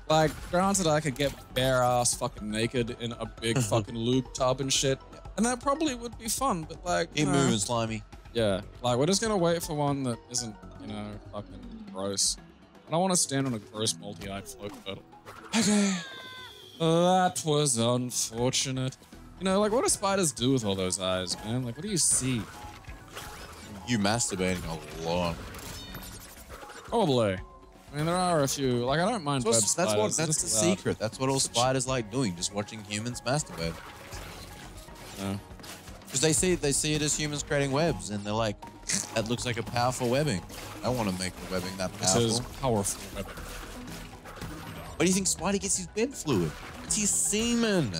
Like, granted, I could get bare ass fucking naked in a big mm-hmm. fucking lube tub and shit, and that probably would be fun. But like, Keep nah. moving, slimy. Yeah, like we're just gonna wait for one that isn't, you know, fucking gross. I don't want to stand on a gross multi-eyed float turtle. Okay, that was unfortunate. You know, like what do spiders do with all those eyes, man? Like, what do you see? You masturbating a lot. Probably. I mean, there are a few. Like, I don't mind web That's, that's spiders. what. That's the loud. secret. That's what all spiders like doing, just watching humans masturbate. Because they see they see it as humans creating webs, and they're like, "That looks like a powerful webbing. I want to make the webbing that This powerful." is powerful webbing. Where do you think Spidey gets his web fluid? It's his semen.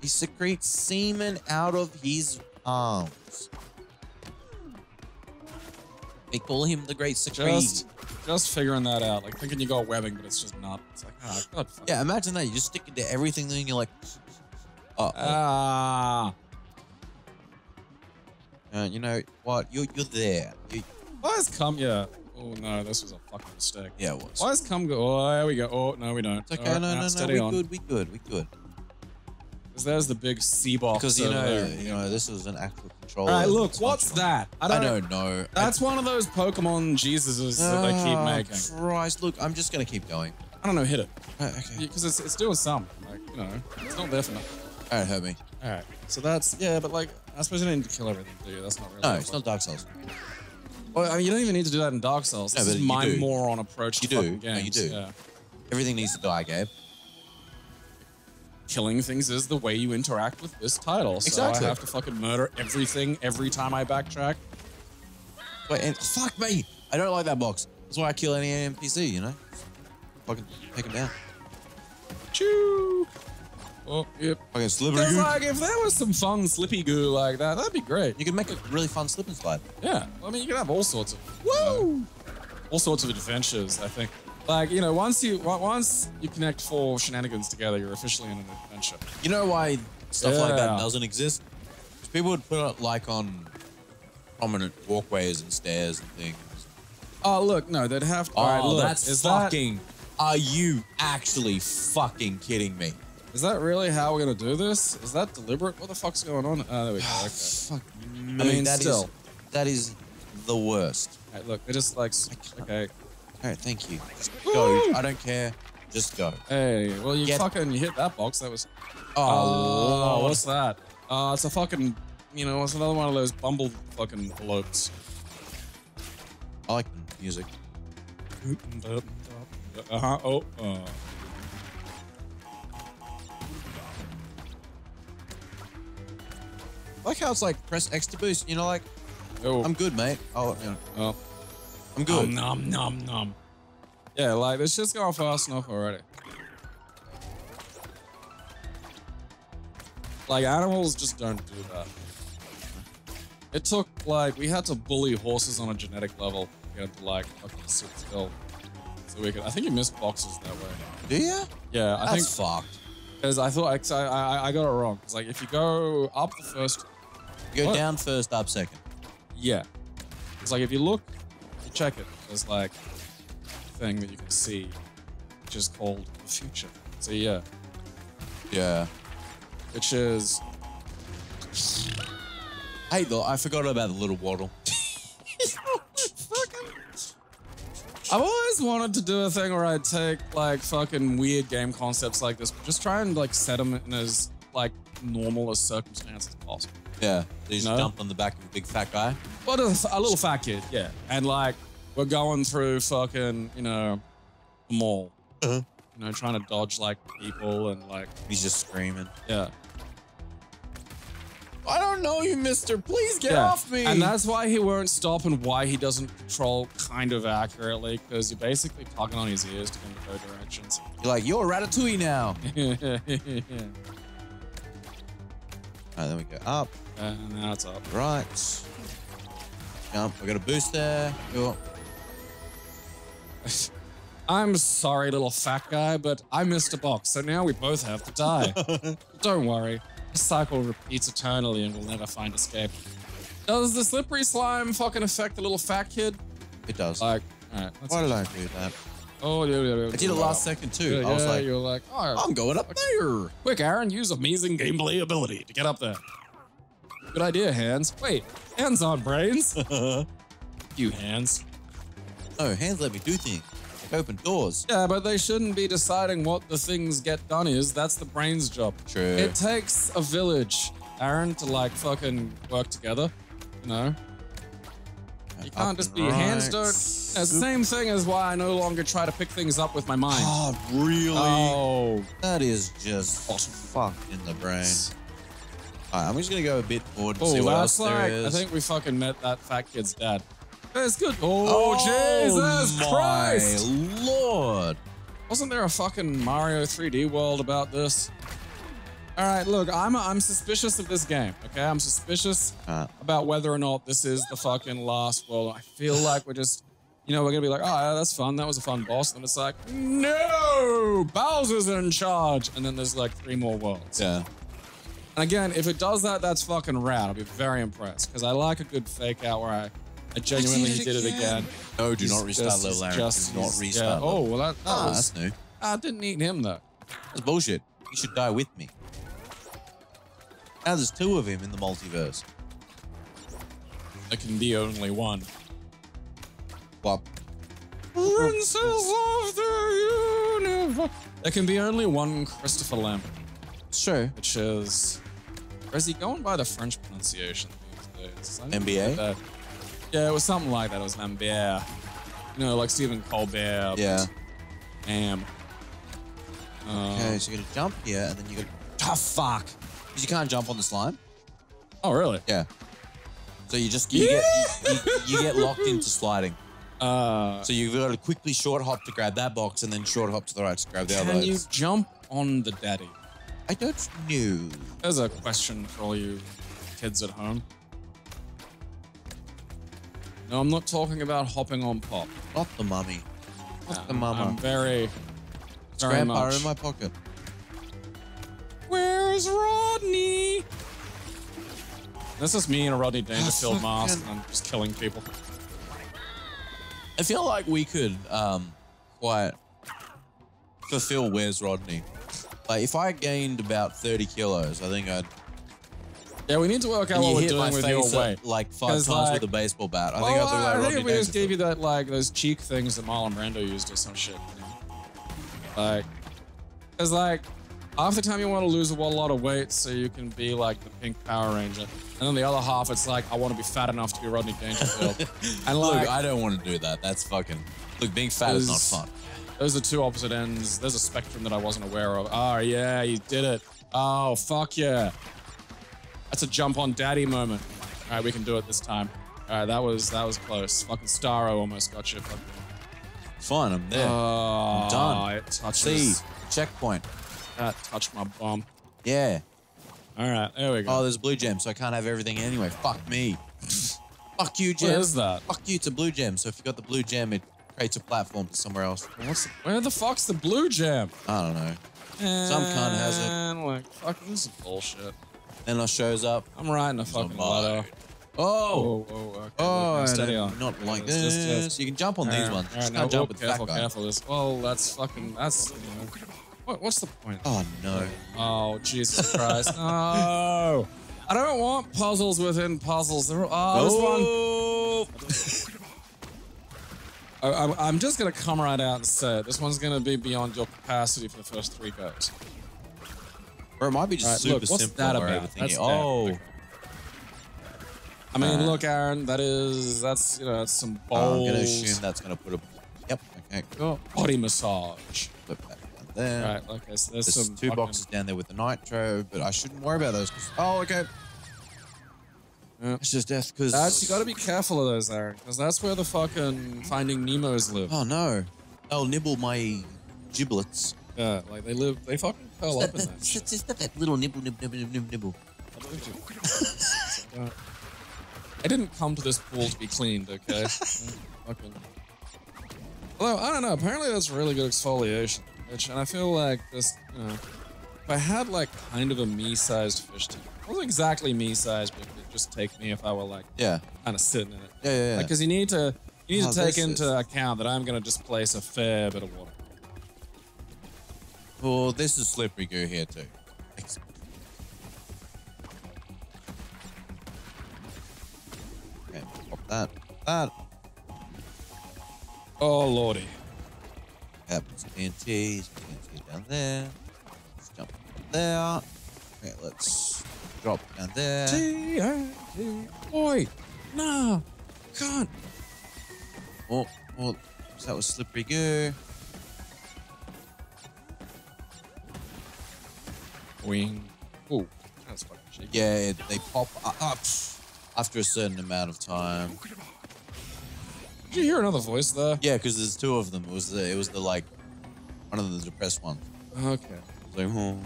He secretes semen out of his arms. They call him the Great Secrete. Just, just figuring that out. Like thinking you got webbing, but it's just not. It's like, ah, God. fuck. yeah, imagine that. You just stick it to everything, then you're like, oh, Ah. uh, you know what? You're you're there. You, Why has cum? Yeah. Oh no, this was a fucking mistake. yeah, it was. Why has cum go? Oh, there we go. Oh no, we don't. It's okay. Alright, no, no, no. We on. good. We good. We good. 'Cause there's the big C box. Because you know, you know, this was an actual controller. All right, look, what's that? I don't know. That's one of those Pokemon Jesuses that they keep Oh, making. Christ, look, I'm just gonna keep going. I don't know, hit it. Uh, okay. Because it's, it's doing some. Like, you know, it's not there for nothing. All right, hurt me. All right. So that's, yeah, but like, I suppose you don't need to kill everything, do you? That's not really. No, it's not. Dark Souls. Well, I mean, you don't even need to do that in Dark Souls. No, This is my do. moron approach You to do. fucking No, you do. Yeah. Everything needs to die, Gabe. Killing things is the way you interact with this title. So Exactly. I have to fucking murder everything every time I backtrack. Wait, and fuck me. I don't like that box. That's why I kill any NPC, you know? Fucking take him down. Choo! Oh, yep. Fucking slippery goo. like, if there was some fun slippy goo like that, that'd be great. You could make a really fun slip and slide. Yeah, I mean, you can have all sorts of woo, all sorts of adventures. I think, like you know, once you once you connect four shenanigans together, you're officially in an adventure. You know why stuff like that doesn't exist? 'Cause people would put it like on prominent walkways and stairs and things. Oh, look, no, they'd have to. all right, oh, look, that's is fucking. Are you actually fucking kidding me? Is that really how we're gonna do this? Is that deliberate? What the fuck's going on? Oh, there we go. Okay. Fuck. I mean, that is- still. that is the worst. Right, look, they're just like, okay, All right, thank you. Just go. I don't care. Just go. hey, well, you Get- fucking you hit that box. That was. Oh, Oh, what's that? Uh, it's a fucking, you know, it's another one of those bumble fucking elopes. I like the music. Uh huh. Oh. Uh. I like how it's like press X to boost. You know, like Oh. I'm good, mate. Oh, you know, oh. I'm good. Nom nom nom nom. Yeah, like it's just going fast enough already. Like animals just don't do that. It took like we had to bully horses on a genetic level to get to like fucking sit still. So we could. I think you missed boxes that way. Do you? Yeah, I think That's fucked. because I thought I, I I got it wrong. It's like if you go up the first You go What? down first, up second. Yeah. It's like if you look, you check it, there's like a thing that you can see, which is called the future. So yeah, Yeah. which is Hey, though, I forgot about the little waddle. I've always wanted to do a thing where I take like fucking weird game concepts like this, just try and like set them in as like normal as circumstances as possible. Yeah. They just No. jump on the back of a big fat guy. But a, a little fat kid, yeah. And like we're going through fucking, you know, the mall. Uh-huh. You know, trying to dodge like people and like He's just screaming. yeah. I don't know you, mister. Please get Yeah. off me. And that's why he won't stop and why he doesn't control kind of accurately, because you're basically tugging on his ears to go in both directions. You're like, you're a Ratatouille now. yeah. All right, then we go up, And now it's up. right. Jump. We got a boost there. Cool. I'm sorry, little fat guy, but I missed a box, so now we both have to die. Don't worry. The cycle repeats eternally and we'll never find escape. Does the slippery slime fucking affect the little fat kid? It does. Like. Why did I do that? Oh, yeah, yeah, yeah. I did it last second too. Yeah, I was yeah, like, you're like, oh, I'm going up there. quick, Aaron, use amazing gameplay ability to get up there. Good idea, hands. Wait, hands on brains. you hands. No, hands let me do things. Like open doors. Yeah, but they shouldn't be deciding what the things get done is. That's the brain's job. True. It takes a village, Aaron, to like fucking work together. You know? You can't just be hands right. don't. It's the same thing as why I no longer try to pick things up with my mind. Oh, really? Oh, That is just fucked in the brain. All right, I'm just gonna go a bit forward see oh, what else like. there I think we fucking met that fat kid's dad. That's good. Oh, Jesus my Christ! lord! Wasn't there a fucking Mario 3D world about this? All right, look, I'm I'm suspicious of this game. Okay, I'm suspicious Uh, about whether or not this is the fucking last world. I feel like we're just, you know, we're gonna be like, oh, yeah, that's fun. That was a fun boss. And it's like, no, Bowser's in charge. And then there's like three more worlds. yeah. And again, if it does that, that's fucking rad. I'll be very impressed because I like a good fake out where I, I genuinely it did it again. again. No, do He's not restart just- level, Aaron. just- do not he's- restart. yeah. Oh, well, that, that ah, was. that's new. I didn't eat him though. That's bullshit. You should die with me. Now there's two of him in the multiverse. There can be only one. Well, Princess of the universe. There can be only one Christopher Lambert, it's true. which is. Or is he going by the French pronunciation these days? MBA? get. Yeah, it was something like that. It was Lambert. You know, like Stephen Colbert. Yeah. Am. Uh, Okay, so you gotta jump here, and then you gotta. Ah, fuck! Because you can't jump on the slime. Oh, really? Yeah. So you just you get you, you, you get locked into sliding. Uh, So you've got to quickly short hop to grab that box, and then short hop to the right to grab the other. can you jump on the daddy? I don't know. There's a question for all you kids at home. No, I'm not talking about hopping on pop. Not the mummy. Not the I'm mama. very, It's very grandpa much. in my pocket. Where's Rodney? This is me in a Rodney Dangerfield fucking- mask, and I'm just killing people. I feel like we could um quite fulfill Where's Rodney. Like if I gained about 30 kilos, I think I'd Yeah, we need to work out what we're doing with your weight. at, like five times like- with a baseball bat. I think Well, I'd do like I think we just gave you that like those cheek things that Marlon Brando used or some shit. You know? Like, cause like half the time you want to lose a lot of weight so you can be like the pink Power Ranger, and then the other half it's like I want to be fat enough to be Rodney Dangerfield. and like Look, I don't want to do that. That's fucking. Look, being fat is not fun. Those are two opposite ends. There's a spectrum that I wasn't aware of. Oh yeah, you did it. Oh fuck yeah. That's a jump on daddy moment. All right, we can do it this time. All right, that was that was close. Fucking Starro almost got you. Fucking- Fine, I'm there. Oh, I'm ah, done. It See, touches. checkpoint. That touched my bum. Yeah. All right, there we go. Oh, there's blue gem, so I can't have everything anyway. Fuck me. Fuck you, what gem. is that? Fuck you, it's a blue gem. So if you got the blue gem, it creates a platform to somewhere else. What's the, where the fuck's the blue jam? I don't know. Some cunt has it. And like, fuck, this is bullshit. Then it shows up. I'm riding a fucking letter. Oh, Oh, oh, okay. oh, steady on. not like Let's just- this. just- you can jump on these ones. alright, Just can't jump with the careful, guy. careful. This. Well, that's fucking. That's. You know, what, what's the point? Oh no. Oh Jesus Christ! No, I don't want puzzles within puzzles. They're, oh, this one. I, I'm, I'm just gonna come right out and say it. This one's gonna be beyond your capacity for the first three goes. Or it might be just Alright, super look, what's simple. that about? That's that. oh, I mean, Uh, look, Aaron, that is that's you know that's some Oh, I'm gonna assume that's gonna put a. Yep. Okay. Cool. body massage. Flip that down there. Right, okay, so there's, There's some two boxes down there with the nitro, but I shouldn't worry about those. oh, okay. Yeah. It's just death because. That's you got to be careful of those, Aaron, because that's where the fucking Finding Nemo's live. Oh no! They'll nibble my giblets. Yeah, like they live, they fucking curl up in that. shit. It's just that little nibble, nibble, nibble, nibble, nibble. I didn't come to this pool to be cleaned, okay? Fucking. Although I don't know, apparently that's really good exfoliation. Which, and I feel like this. you know, if I had like kind of a me-sized fish tank, it wasn't exactly me size, but it'd just take me if I were like Yeah. kind of sitting in it. Yeah, yeah, yeah. Because you need to you need Oh, to take this into is- account that I'm gonna displace a fair bit of water. Well, this is slippery goo here too. Thanks. Okay, pop that. That. Oh lordy. Yep, it's TNT. TNT down there. Let's jump up there. Okay, let's drop down there. TNT. Boy, no, can't. Oh, oh, so that was slippery goo. Wing. Oh, that's fucking shaky. Yeah, they pop up, up after a certain amount of time. Did you hear another voice there? Yeah, because there's two of them. It was the it was the like one of the depressed ones. Okay. It was like, oh.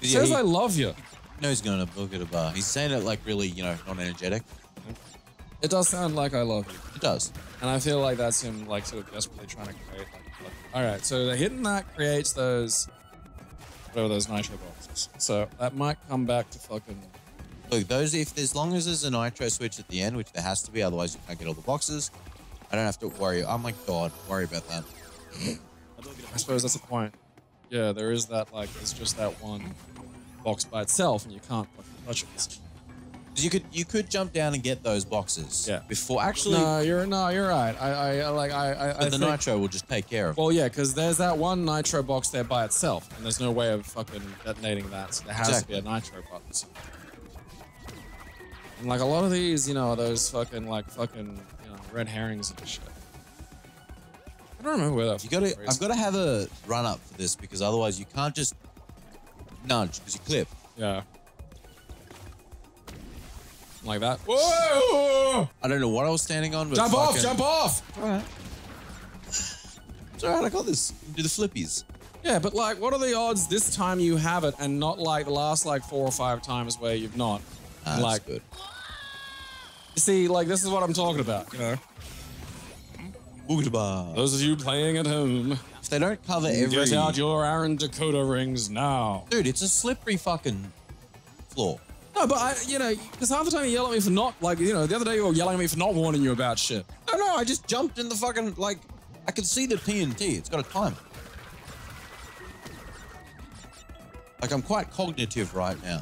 Yeah, says he- I love you. No, he's going to book at a bar. He's saying it like really, you know, not energetic. It does sound like I love you. It does. And I feel like that's him, like, sort of desperately trying to create, like, like all right. So the hitting that creates those, whatever those nitro boxes. So that might come back to fucking. Look, those if as long as there's a nitro switch at the end, which there has to be, otherwise you can't get all the boxes. I don't have to worry. Oh my god, worry about that. I suppose that's the point. Yeah, there is that. Like, it's just that one box by itself, and you can't fucking touch it. You could you could jump down and get those boxes. Yeah. Before actually, No, you're no, you're right. I, I like, I, I, I but the think- nitro will just take care of. it. Well, yeah, because there's that one nitro box there by itself, and there's no way of fucking detonating that. So there has to be a nitro box. And like a lot of these, you know, are those fucking like fucking you know red herrings and shit. I don't remember where that. You gotta. I've got to have a run up for this because otherwise you can't just nudge because you clip. Yeah. Like that. Whoa! I don't know what I was standing on, but Jump off! Jump off! It's alright. I got this. Do the flippies. Yeah, but like, what are the odds this time you have it and not like the last like four or five times where you've not? Ah, that's like, good. you see, like this is what I'm talking about. You know, Boogada those of you playing at home, If they don't cover every, get out your Aaron Dakota rings now. dude, it's a slippery fucking floor. No, but I, you know, because half the time you yell at me for not like, you know, the other day you were yelling at me for not warning you about shit. No, no, I just jumped in the fucking like. I could see the TNT. It's got a timer. Like I'm quite cognitive right now.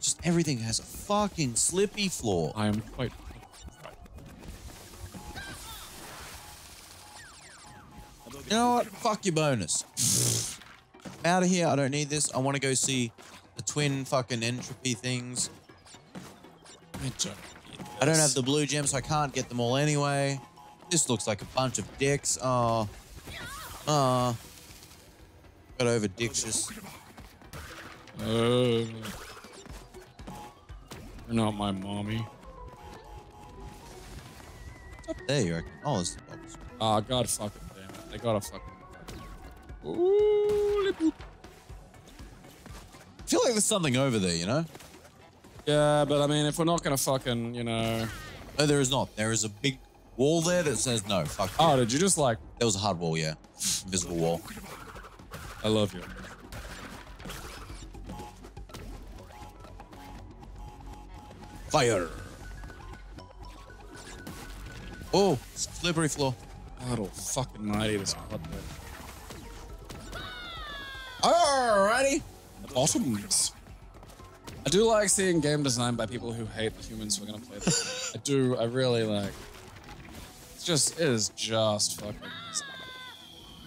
Just everything has a fucking slippy floor. I am quite. You know what? Fuck your bonus. I'm Out of here. I don't need this. I want to go see the twin fucking N. Tropy things. I don't, need I don't have the blue gems, so I can't get them all anyway. This looks like a bunch of dicks. Oh. Oh. Got over dictious. Uh, you're not my mommy. Up there, you reckon? Oh, there's the box. Ah, god fucking it. They gotta fucking. Ooh. I feel like there's something over there, you know? Yeah, but I mean, if we're not gonna fucking, you know. No, there is not. There is a big wall there that says no. Fuck. Oh, you. did you just like, There was a hard wall, yeah. Invisible wall. I love you? Fire. Oh, slippery floor. God, fucking mighty this the Alrighty. bottoms. I do like seeing game design by people who hate the humans who are gonna play this. I do. I really like. It's just. It is just fucking.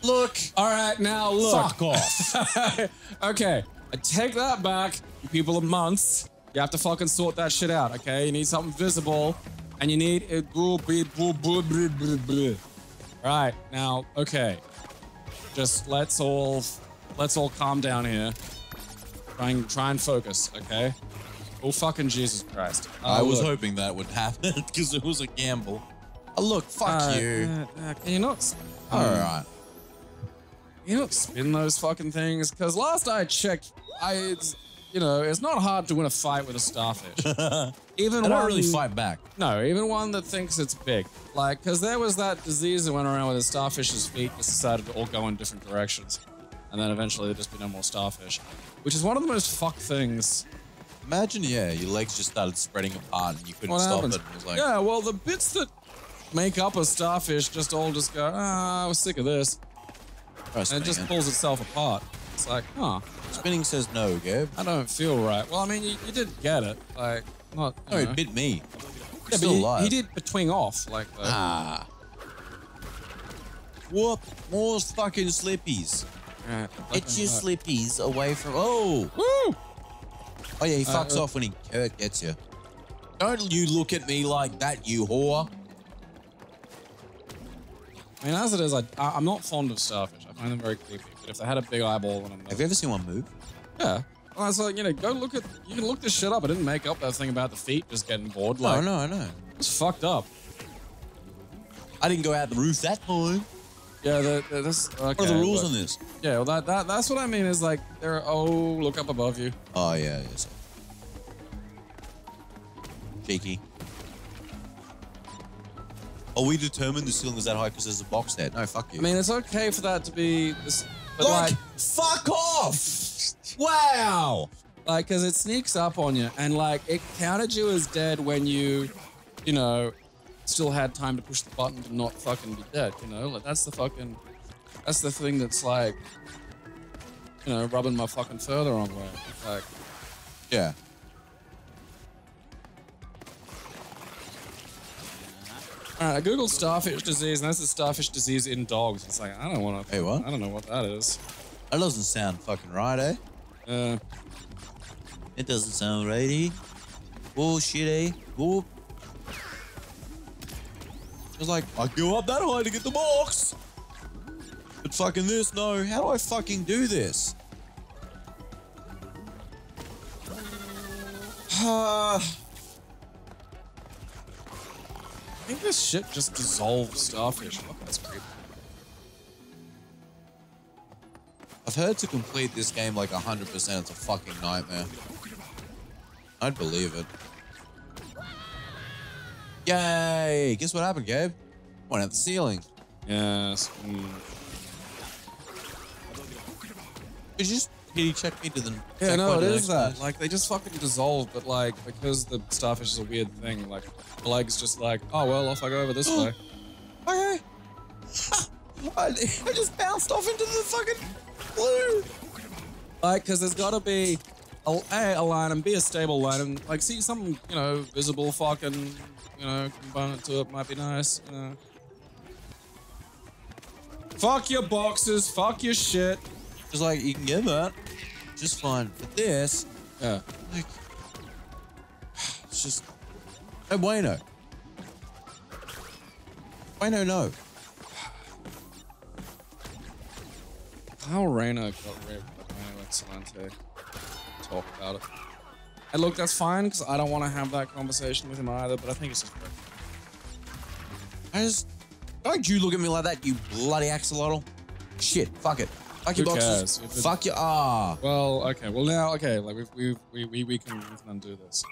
Look. All right, now look. Fuck off. okay, I take that back. You people of months, you have to fucking sort that shit out. Okay, you need something visible, and you need it. Right now, okay. Just let's all let's all calm down here. Try and try and focus. Okay. Oh fucking Jesus Christ! I Uh, was look. hoping that would happen because it was a gamble. Oh, look, fuck Uh, you. uh, can you not? s- All right. you don't spin those fucking things. Because last I checked, I, it's, you know, it's not hard to win a fight with a starfish. even They one don't really fight back. No, even one that thinks it's big. Like, because there was that disease that went around where the starfish's feet just decided to all go in different directions. And then eventually there'd just be no more starfish. Which is one of the most fucked things. Imagine, yeah, your legs just started spreading apart and you couldn't What stop happens? it. It was like, yeah, well, the bits that make up a starfish just all just go, ah, I was sick of this. "Trust And it just man." pulls itself apart. It's like, huh, spinning says no, Gabe. I don't feel right. Well, I mean, you, you did get it. Like, not. No, know. it bit me. Yeah, Still but he, he did between off. Like, Ah. Whoop! More fucking slippies. yeah, Get your slippies away from. Oh! Woo! Oh, yeah, he Uh, fucks uh, off when he Kurt gets you. Don't you look at me like that, you whore. I mean, as it is, I, I, I'm not fond of starfish. I find them very creepy. But if they had a big eyeball and I'm Have you ever seen one move? yeah. Well, was like, you know, go look at, you can look this shit up. I didn't make up that thing about the feet just getting bored. No, Like, no, I know. It's fucked up. I didn't go out the roof that time. Yeah, the, the, this, okay, What are the rules but- on this? Yeah, well, that, that, that's what I mean is like, there, oh, look up above you. Oh, yeah, yes. Cheeky. Are we determined the ceiling is that high because there's a box there? No, fuck you. I mean, it's okay for that to be this, but like, like, fuck off! wow! like, cause it sneaks up on you and like, it counted you as dead when you, you know, still had time to push the button to not fucking be dead, you know? Like, that's the fucking, that's the thing that's like, you know, rubbing my fucking fur the wrong way. Like, Yeah. Right, I googled starfish disease, and that's the starfish disease in dogs. It's like, I don't want to, Hey, what? I don't know what that is. That doesn't sound fucking right, eh? Uh, It doesn't sound righty. Bullshit, eh? Whoop. It was like, I go up that high to get the box. But fucking this, no. How do I fucking do this? Ah. Think this shit just dissolves starfish. Fuck, that's creepy. I've heard to complete this game like 100% it's a fucking nightmare. I'd believe it. Yay! Guess what happened, Gabe? Went out the ceiling. Yes. mm. Could you just kitty check me to the Yeah, no, it to is that. Like, they just fucking dissolve, but like, because the starfish is a weird thing, like, the leg's just like, oh, well, off I go over this way. Okay. I, I just bounced off into the fucking blue. Like, because there's gotta be a, a, a line and be a stable line, and like, see some, you know, visible fucking, you know, component to it might be nice, you know. Fuck your boxes, fuck your shit. Just like you can get that, just fine. But this, Yeah. like, it's just. Hey, Bueno. Bueno, no. How Reyna got ripped, let Salante talk about it. And look, that's fine because I don't want to have that conversation with him either. But I think it's just ripped. I just. Don't you look at me like that, you bloody axolotl. Shit, fuck it. Fuck your Who boxes. cares? If it- Fuck your. Ah. Well, okay. Well, now, okay. Like we've, we've, we we we can we can undo this.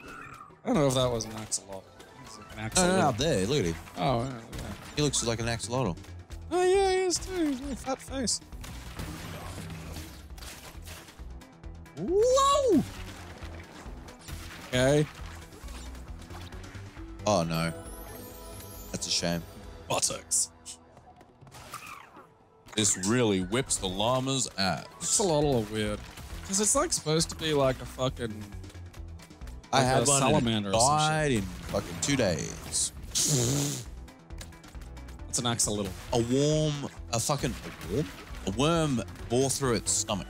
I don't know if that was an axolotl. It's like an No, axolotl. no, no, up there. Look at him. Oh, yeah, yeah. He looks like an axolotl. Oh yeah, he is too. He's got a fat face. Whoa! Okay. Oh no. That's a shame. Buttocks. This really whips the llama's ass. It's a little weird because it's like supposed to be like a fucking. I like had a one and it salamander or died in fucking two days. It's an axolotl. A worm, a fucking a worm, a worm bore through its stomach.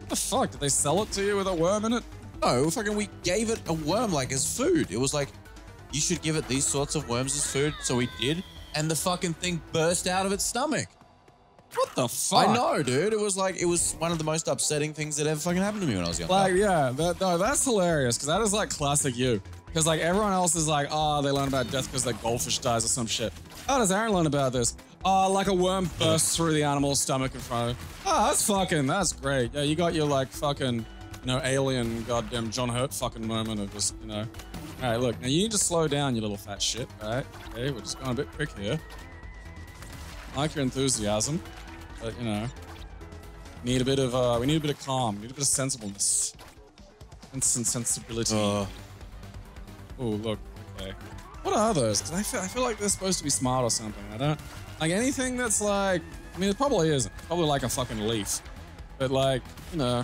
What the fuck? Did they sell it to you with a worm in it? No, fucking we gave it a worm like as food. It was like, you should give it these sorts of worms as food. So we did, and the fucking thing burst out of its stomach. What the fuck? I know, dude. It was like it was one of the most upsetting things that ever fucking happened to me when I was young. Like, yeah, that, no, that's hilarious because that is like classic you. Because like everyone else is like, oh, they learn about death because their goldfish dies or some shit. How does Aaron learn about this? Oh, like a worm bursts through the animal's stomach in front of. Oh, ah, that's fucking. That's great. Yeah, you got your like fucking, you know, alien goddamn John Hurt fucking moment of just, you know. All right, look. Now you need to slow down, you little fat shit. All right. Okay, we're just going a bit quick here. I like your enthusiasm, but you know, need a bit of uh, we need a bit of calm. We need a bit of sensibleness, sense and sensibility. Uh, Oh, look. Okay. What are those? 'Cause I feel, I feel like they're supposed to be smart or something. I don't like anything that's like. I mean, it probably isn't. Probably like a fucking leaf. But like, you know,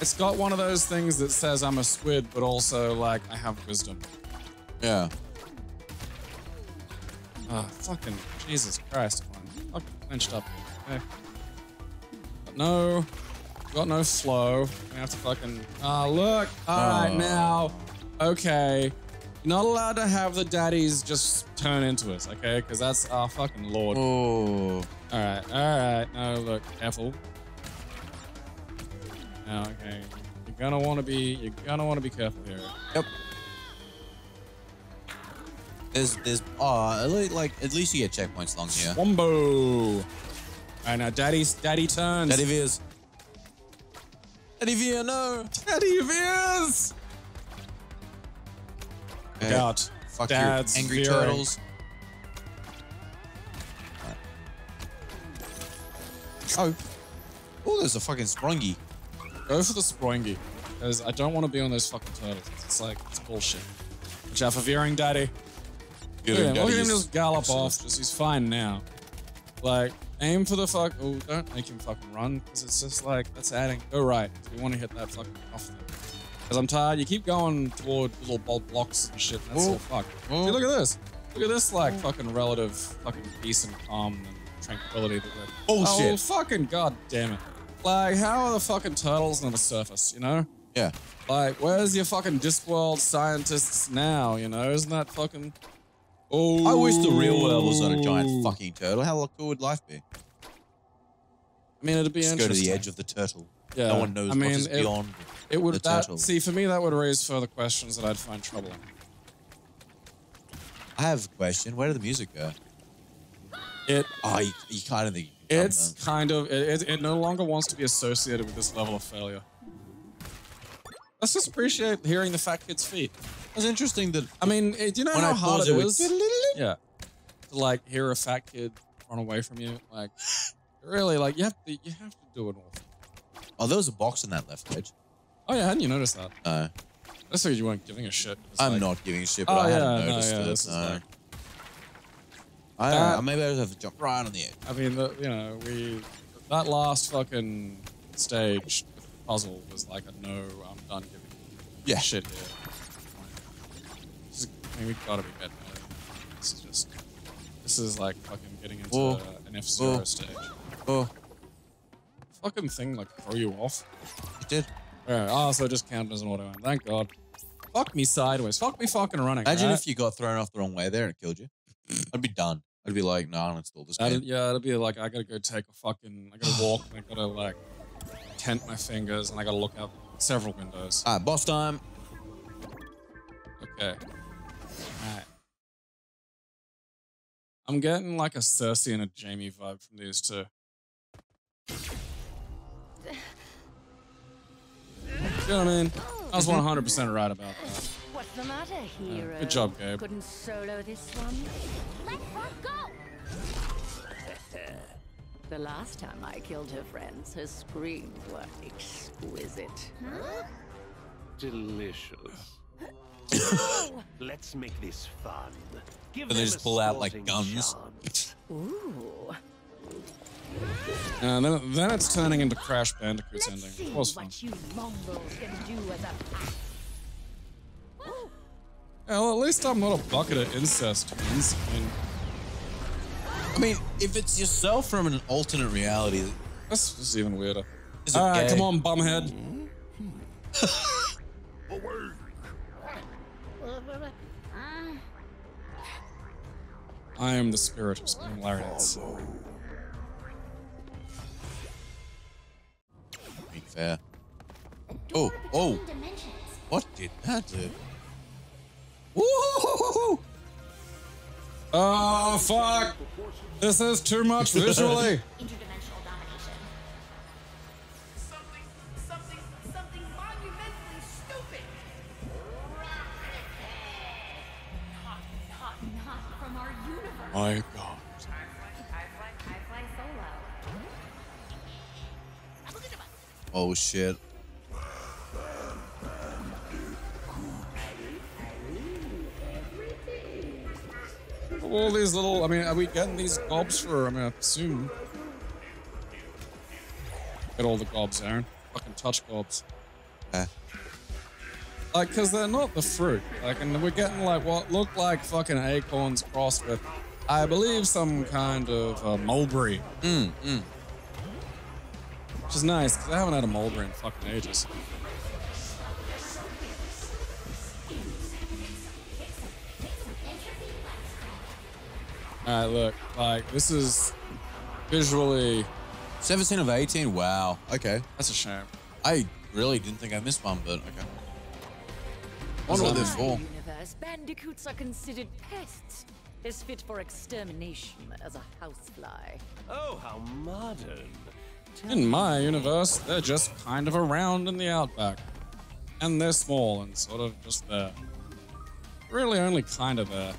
it's got one of those things that says I'm a squid, but also like I have wisdom. yeah. Ah, fucking Jesus Christ! Clenched up. Okay. Got no, got no flow. We have to fucking. Ah, look. All right Oh. now. Okay. You're not allowed to have the daddies just turn into us, okay? Because that's our fucking lord. Oh. All right, all right. No, look, careful. Now, okay. You're gonna want to be. You're gonna want to be careful here. Yep. There's, there's, oh, at least, like, at least you get checkpoints along here. Wombo. All right, now, daddy's daddy turns. Daddy Veers. Daddy Veer, no. Daddy Veers. Uh, okay. out. Fuck Dad's you, angry veering. turtles. Oh. Oh, there's a fucking sprongy. Go for the Sproingy. Because I don't want to be on those fucking turtles. It's like, it's bullshit. Watch out for veering daddy. Look at him, look at him just gallop off. Just, he's fine now. Like, aim for the fuck. Oh, don't make him fucking run. Because it's just like, that's adding. Go right. We want to hit that fucking off thing. Because I'm tired. You keep going toward little bolt blocks and shit. And that's Oh. all fucked. Oh. See, look at this. Look at this, like, fucking relative fucking peace and calm and tranquility that we're. Bullshit. Oh, oh fucking god damn it. Like, how are the fucking turtles on the surface, you know? Yeah. Like, where's your fucking Discworld scientists now, you know? Isn't that fucking. Oh. I wish the real world was not a giant oh. fucking turtle. How cool would life be? I mean, it'd be Just go to the edge of the turtle. Yeah, No one knows I mean, what is it- beyond. It would the that turtle. see for me that would raise further questions that I'd find troubling. I have a question. Where did the music go? It Oh, you, you kind of think it's jump kind of it, it, it no longer wants to be associated with this level of failure. Let's just appreciate hearing the fat kid's feet. It's interesting that I mean, eh, do you know When how hard it it, is? Yeah, to like hear a fat kid run away from you, like really, like you have to you have to do it all. oh, there was a box in that left edge. Oh yeah, hadn't you noticed that? No, I just figured you weren't giving a shit. It's I'm like- not giving a shit, but Oh I yeah, hadn't no, noticed yeah, it. no. like, I don't That- know. Maybe I just have to jump right on the edge. I mean, the, you know, we that last fucking stage puzzle was like a no, I'm done giving Yeah. shit here. I mean, we gotta be better. This is just, this is like fucking getting into Whoa. an F Zero Whoa. stage. Oh, Fucking thing like throw you off. it did. Alright, oh, so just counted as an auto aim. Thank God. Fuck me sideways. Fuck me fucking running. Imagine right? if you got thrown off the wrong way there and it killed you. I'd be done. I'd be like, no, I'll install this That'd, game. yeah, it'd be like I gotta go take a fucking. I gotta walk. and I gotta like tent my fingers, and I gotta look out several windows. All right, boss time. Okay. I'm getting like a Cersei and a Jaime vibe from these two. You know what I mean? I was mm-hmm. 100% right about that. What's the matter, uh, hero? good job, Gabe. Couldn't solo this one? Let her go! The last time I killed her friends, her screams were exquisite. Delicious. Let's make this fun. Give And they just pull out, like, sporting guns. Ooh. And then, then it's turning into Crash Bandicoot's Let's ending. see It was fun. you mongrels can do as a. Yeah, well, at least I'm not a bucket of incest twins. I mean, I mean, if it's yourself from an alternate reality, this, this is even weirder. is it All right, gay? come on, bumhead. Hmm. Hmm. I am the spirit of spinning lariats. Being fair. Oh, oh. What did that do? Woo-hoo-hoo-hoo-hoo. Oh fuck! This is too much visually. My God. I fly, I fly solo. Oh shit. All these little. I mean, are we getting these gobs for? I mean, I assume. Get all the gobs, Aaron. Fucking touch gobs. Eh. Like, cause they're not the fruit. Like, and we're getting like what look like fucking acorns crossed with, I believe, some kind of uh, mulberry. Mm, mm. Which is nice, because I haven't had a mulberry in fucking ages. Alright, look, like, this is visually, 17 of 18. Wow. Okay. that's a shame. I really didn't think I missed one, but okay. Wonder what they're for. universe, bandicoots are considered pests. Is fit for extermination as a housefly. Oh, how modern. In my universe, they're just kind of around in the outback. And they're small and sort of just there. Really only kind of there.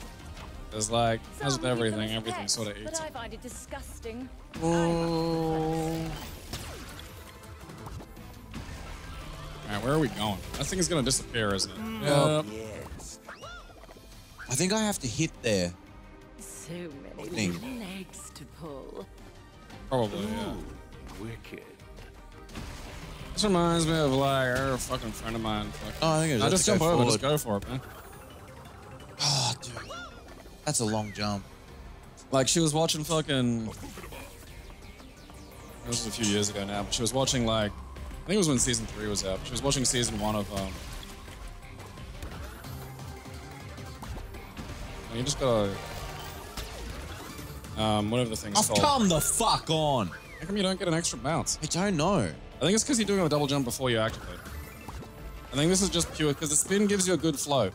There's like, as with everything, as everything pets, sort of eats But I find it disgusting. Oh. Alright, where are we going? That thing is gonna disappear, isn't it? Well, Yep. Yes. I think I have to hit there. So many Thing. legs to pull. Probably, yeah. Wicked. This reminds me of like a fucking friend of mine. Fucking, Oh, I think it was I have just go jump over, just go for it, man. Oh, dude. That's a long jump. Like she was watching fucking. This was a few years ago now, but she was watching like, I think it was when season three was out. She was watching season one of um. You just gotta. Um, whatever the thing's I've called. come the fuck on. How come you don't get an extra bounce? I don't know. I think it's because you're doing a double jump before you activate. I think this is just pure because the spin gives you a good flow.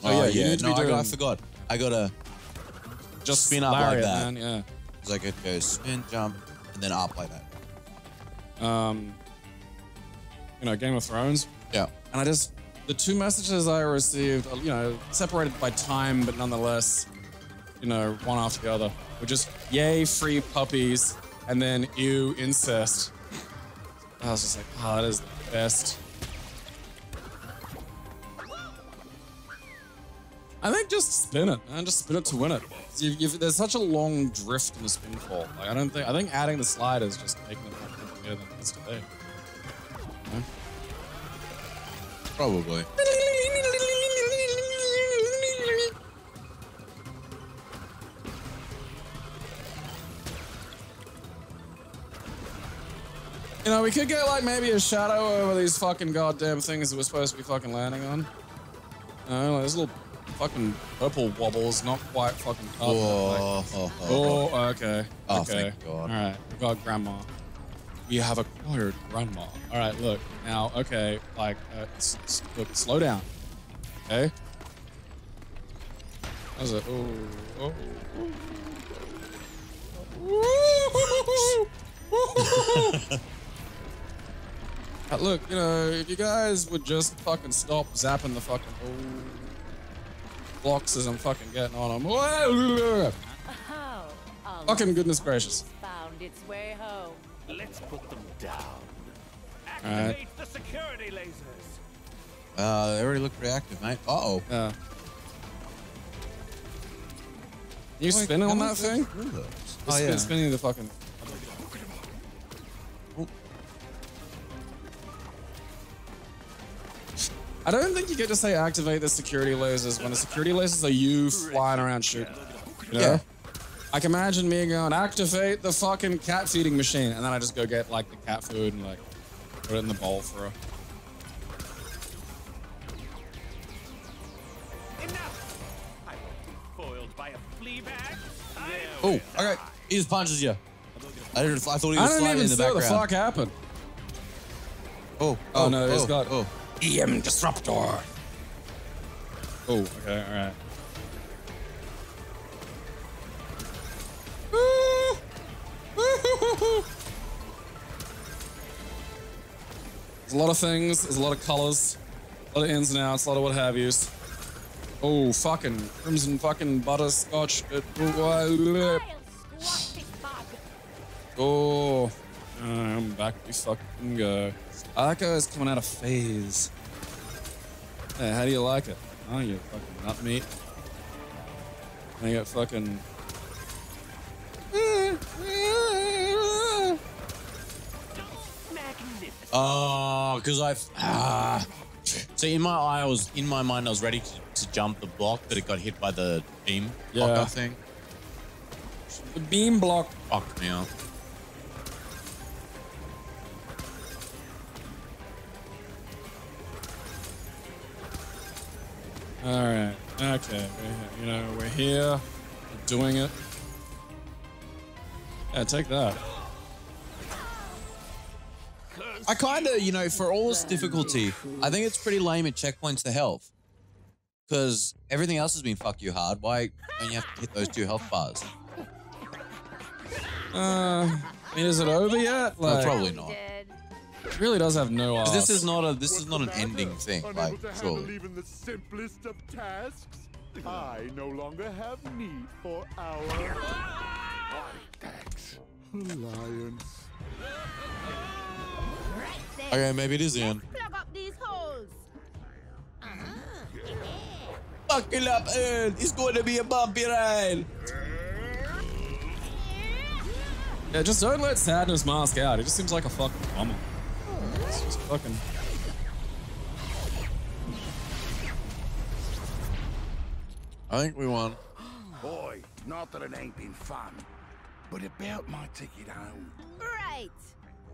So oh, yeah, yeah. you need to no, be doing I, got, I forgot. I gotta just spin up like that. man. Yeah. It's like it goes spin, jump, and then up like that. um, you know, Game of Thrones. Yeah. And I just, the two messages I received, you know, separated by time, but nonetheless, you know, one after the other, were just, yay, free puppies, and then, ew, incest. I was just like, oh, that is the best. I think just spin it, man. Just spin it to win it. You, you, there's such a long drift in the spin fall. Like I don't think I think adding the slide is just making it more complicated than it needs to be. Probably. You know, we could get like maybe a shadow over these fucking goddamn things that we're supposed to be fucking landing on. You know, like those little fucking purple wobbles, not quite fucking. Whoa. Like, oh, okay. Oh, okay. thank God. All right, we got grandma. We have acquired grandma. All right, look now. Okay, like, uh, look, slow down. Okay. How's it? Oh, oh. oh. Uh, look, you know, if you guys would just fucking stop zapping the fucking oh, blocks as I'm fucking getting on them. Oh, our Fucking goodness gracious. found its way home. Let's put them down. Alright. Activate the security lasers. Uh, they already look reactive, mate. Uh oh. Yeah. You spinning on that thing? Oh, Spin- yeah. Spinning the fucking. I don't think you get to say activate the security lasers when the security lasers are you flying around shooting. You know? Yeah. Like imagine me going activate the fucking cat feeding machine, and then I just go get like the cat food and like put it in the bowl for her. Enough! I won't be foiled by a flea bag. Oh, okay. He just punches you. I didn't. I thought he I was don't sliding even in the see what the fuck happened. Oh, oh, Oh, no, he's oh, got- Oh, EM Disruptor. Oh, okay, all right. There's a lot of things, there's a lot of colors, a lot of ins and outs, a lot of what have yous. Oh, fucking crimson fucking butterscotch. Uh, oh, I'm oh, um, back. We fucking go. I like how it's coming out of phase. Hey, how do you like it? Oh, you fucking nut meat. I got fucking. Oh, because I. Ah. So in my eye, I was in my mind, I was ready to, to jump the block, but it got hit by the beam Yeah. blocker thing. The beam block. Fucked me up. All right. Okay. You know, we're here. We're doing it. Yeah, take that. I kind of, you know, for all its difficulty, I think it's pretty lame it checkpoints the health. Because everything else has been fuck you hard. Why don't you have to hit those two health bars? Uh, I mean, is it over yet? No, probably We not. Did. it really does have no ass. This is not a this is not an ending thing, like surely. even the simplest of tasks. I no longer have need for our thanks. Alliance. Okay, maybe it is the end. Plug up these holes. Uh-huh. Buckle up, Earl. It's going to be a bumpy ride. Yeah, just don't let sadness mask out. It just seems like a fucking bummer. It's just fucking. I think we won. Boy, not that it ain't been fun, but about my ticket home. Right.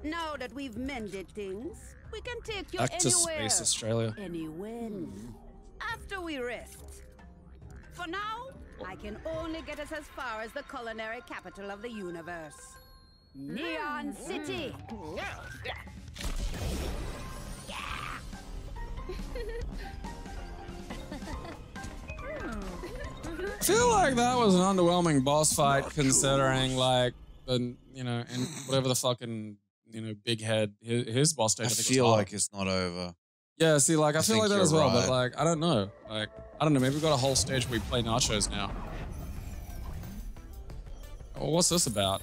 Now that we've mended things, we can take you Back to space, Australia. Anywhere. After we rest. For now, I can only get us as far as the culinary capital of the universe. Neon City. Mm. I feel like that was an underwhelming boss fight, considering like the you know and whatever the fucking you know big head his, his boss stage. I think feel like it's not over. yeah. See, like I, I feel like that as well, but like I don't know. Like I don't know. Maybe we've got a whole stage where we play nachos now. Well, what's this about?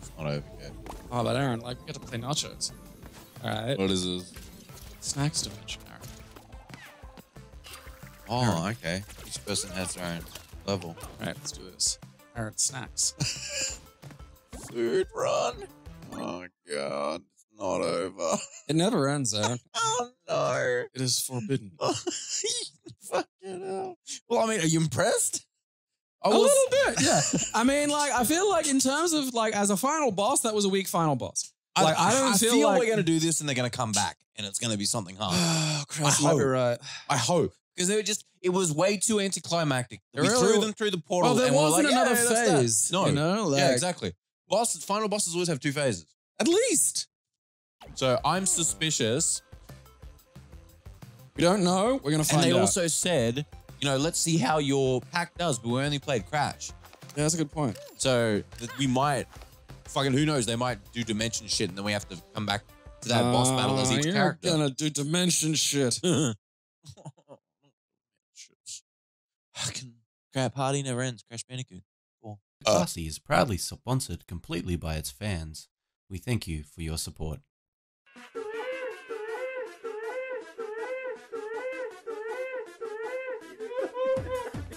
It's not over yet. Oh, but Aaron, like we get to play nachos. All right, What is this? snacks dimension, Aaron. Oh, okay. Each person has their own level. All right, let's do this. Aaron, snacks. Food run. Oh god, it's not over. it never ends, Aaron. Oh no. It is forbidden. Fucking hell. Well, I mean, are you impressed? I A was- little bit, yeah. I mean, like, I feel like in terms of like as a final boss, that was a weak final boss. Like, I, don't feel, like we're gonna do this and they're gonna come back and it's gonna be something hard. Oh, Christ, I hope. right. I hope because they were just it was way too anticlimactic. It we really threw them through the portal. Well, there wasn't like, yeah, another that's that. phase. No, you know, yeah, exactly. Bosses, final bosses always have two phases. At least So I'm suspicious. we don't know. We're gonna find. Out. And they out. also said, you know, let's see how your pack does, but we only played Crash. yeah, that's a good point. So we might, fucking who knows, they might do dimension shit and then we have to come back to that boss battle as Uh, each you're character. gonna do dimension shit. Fucking crap party never ends. Crash Bandicoot. Classy is proudly sponsored completely by its fans. We thank you for your support.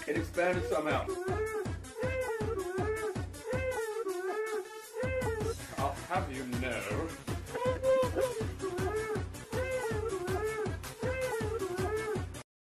It expanded somehow. I'll have you know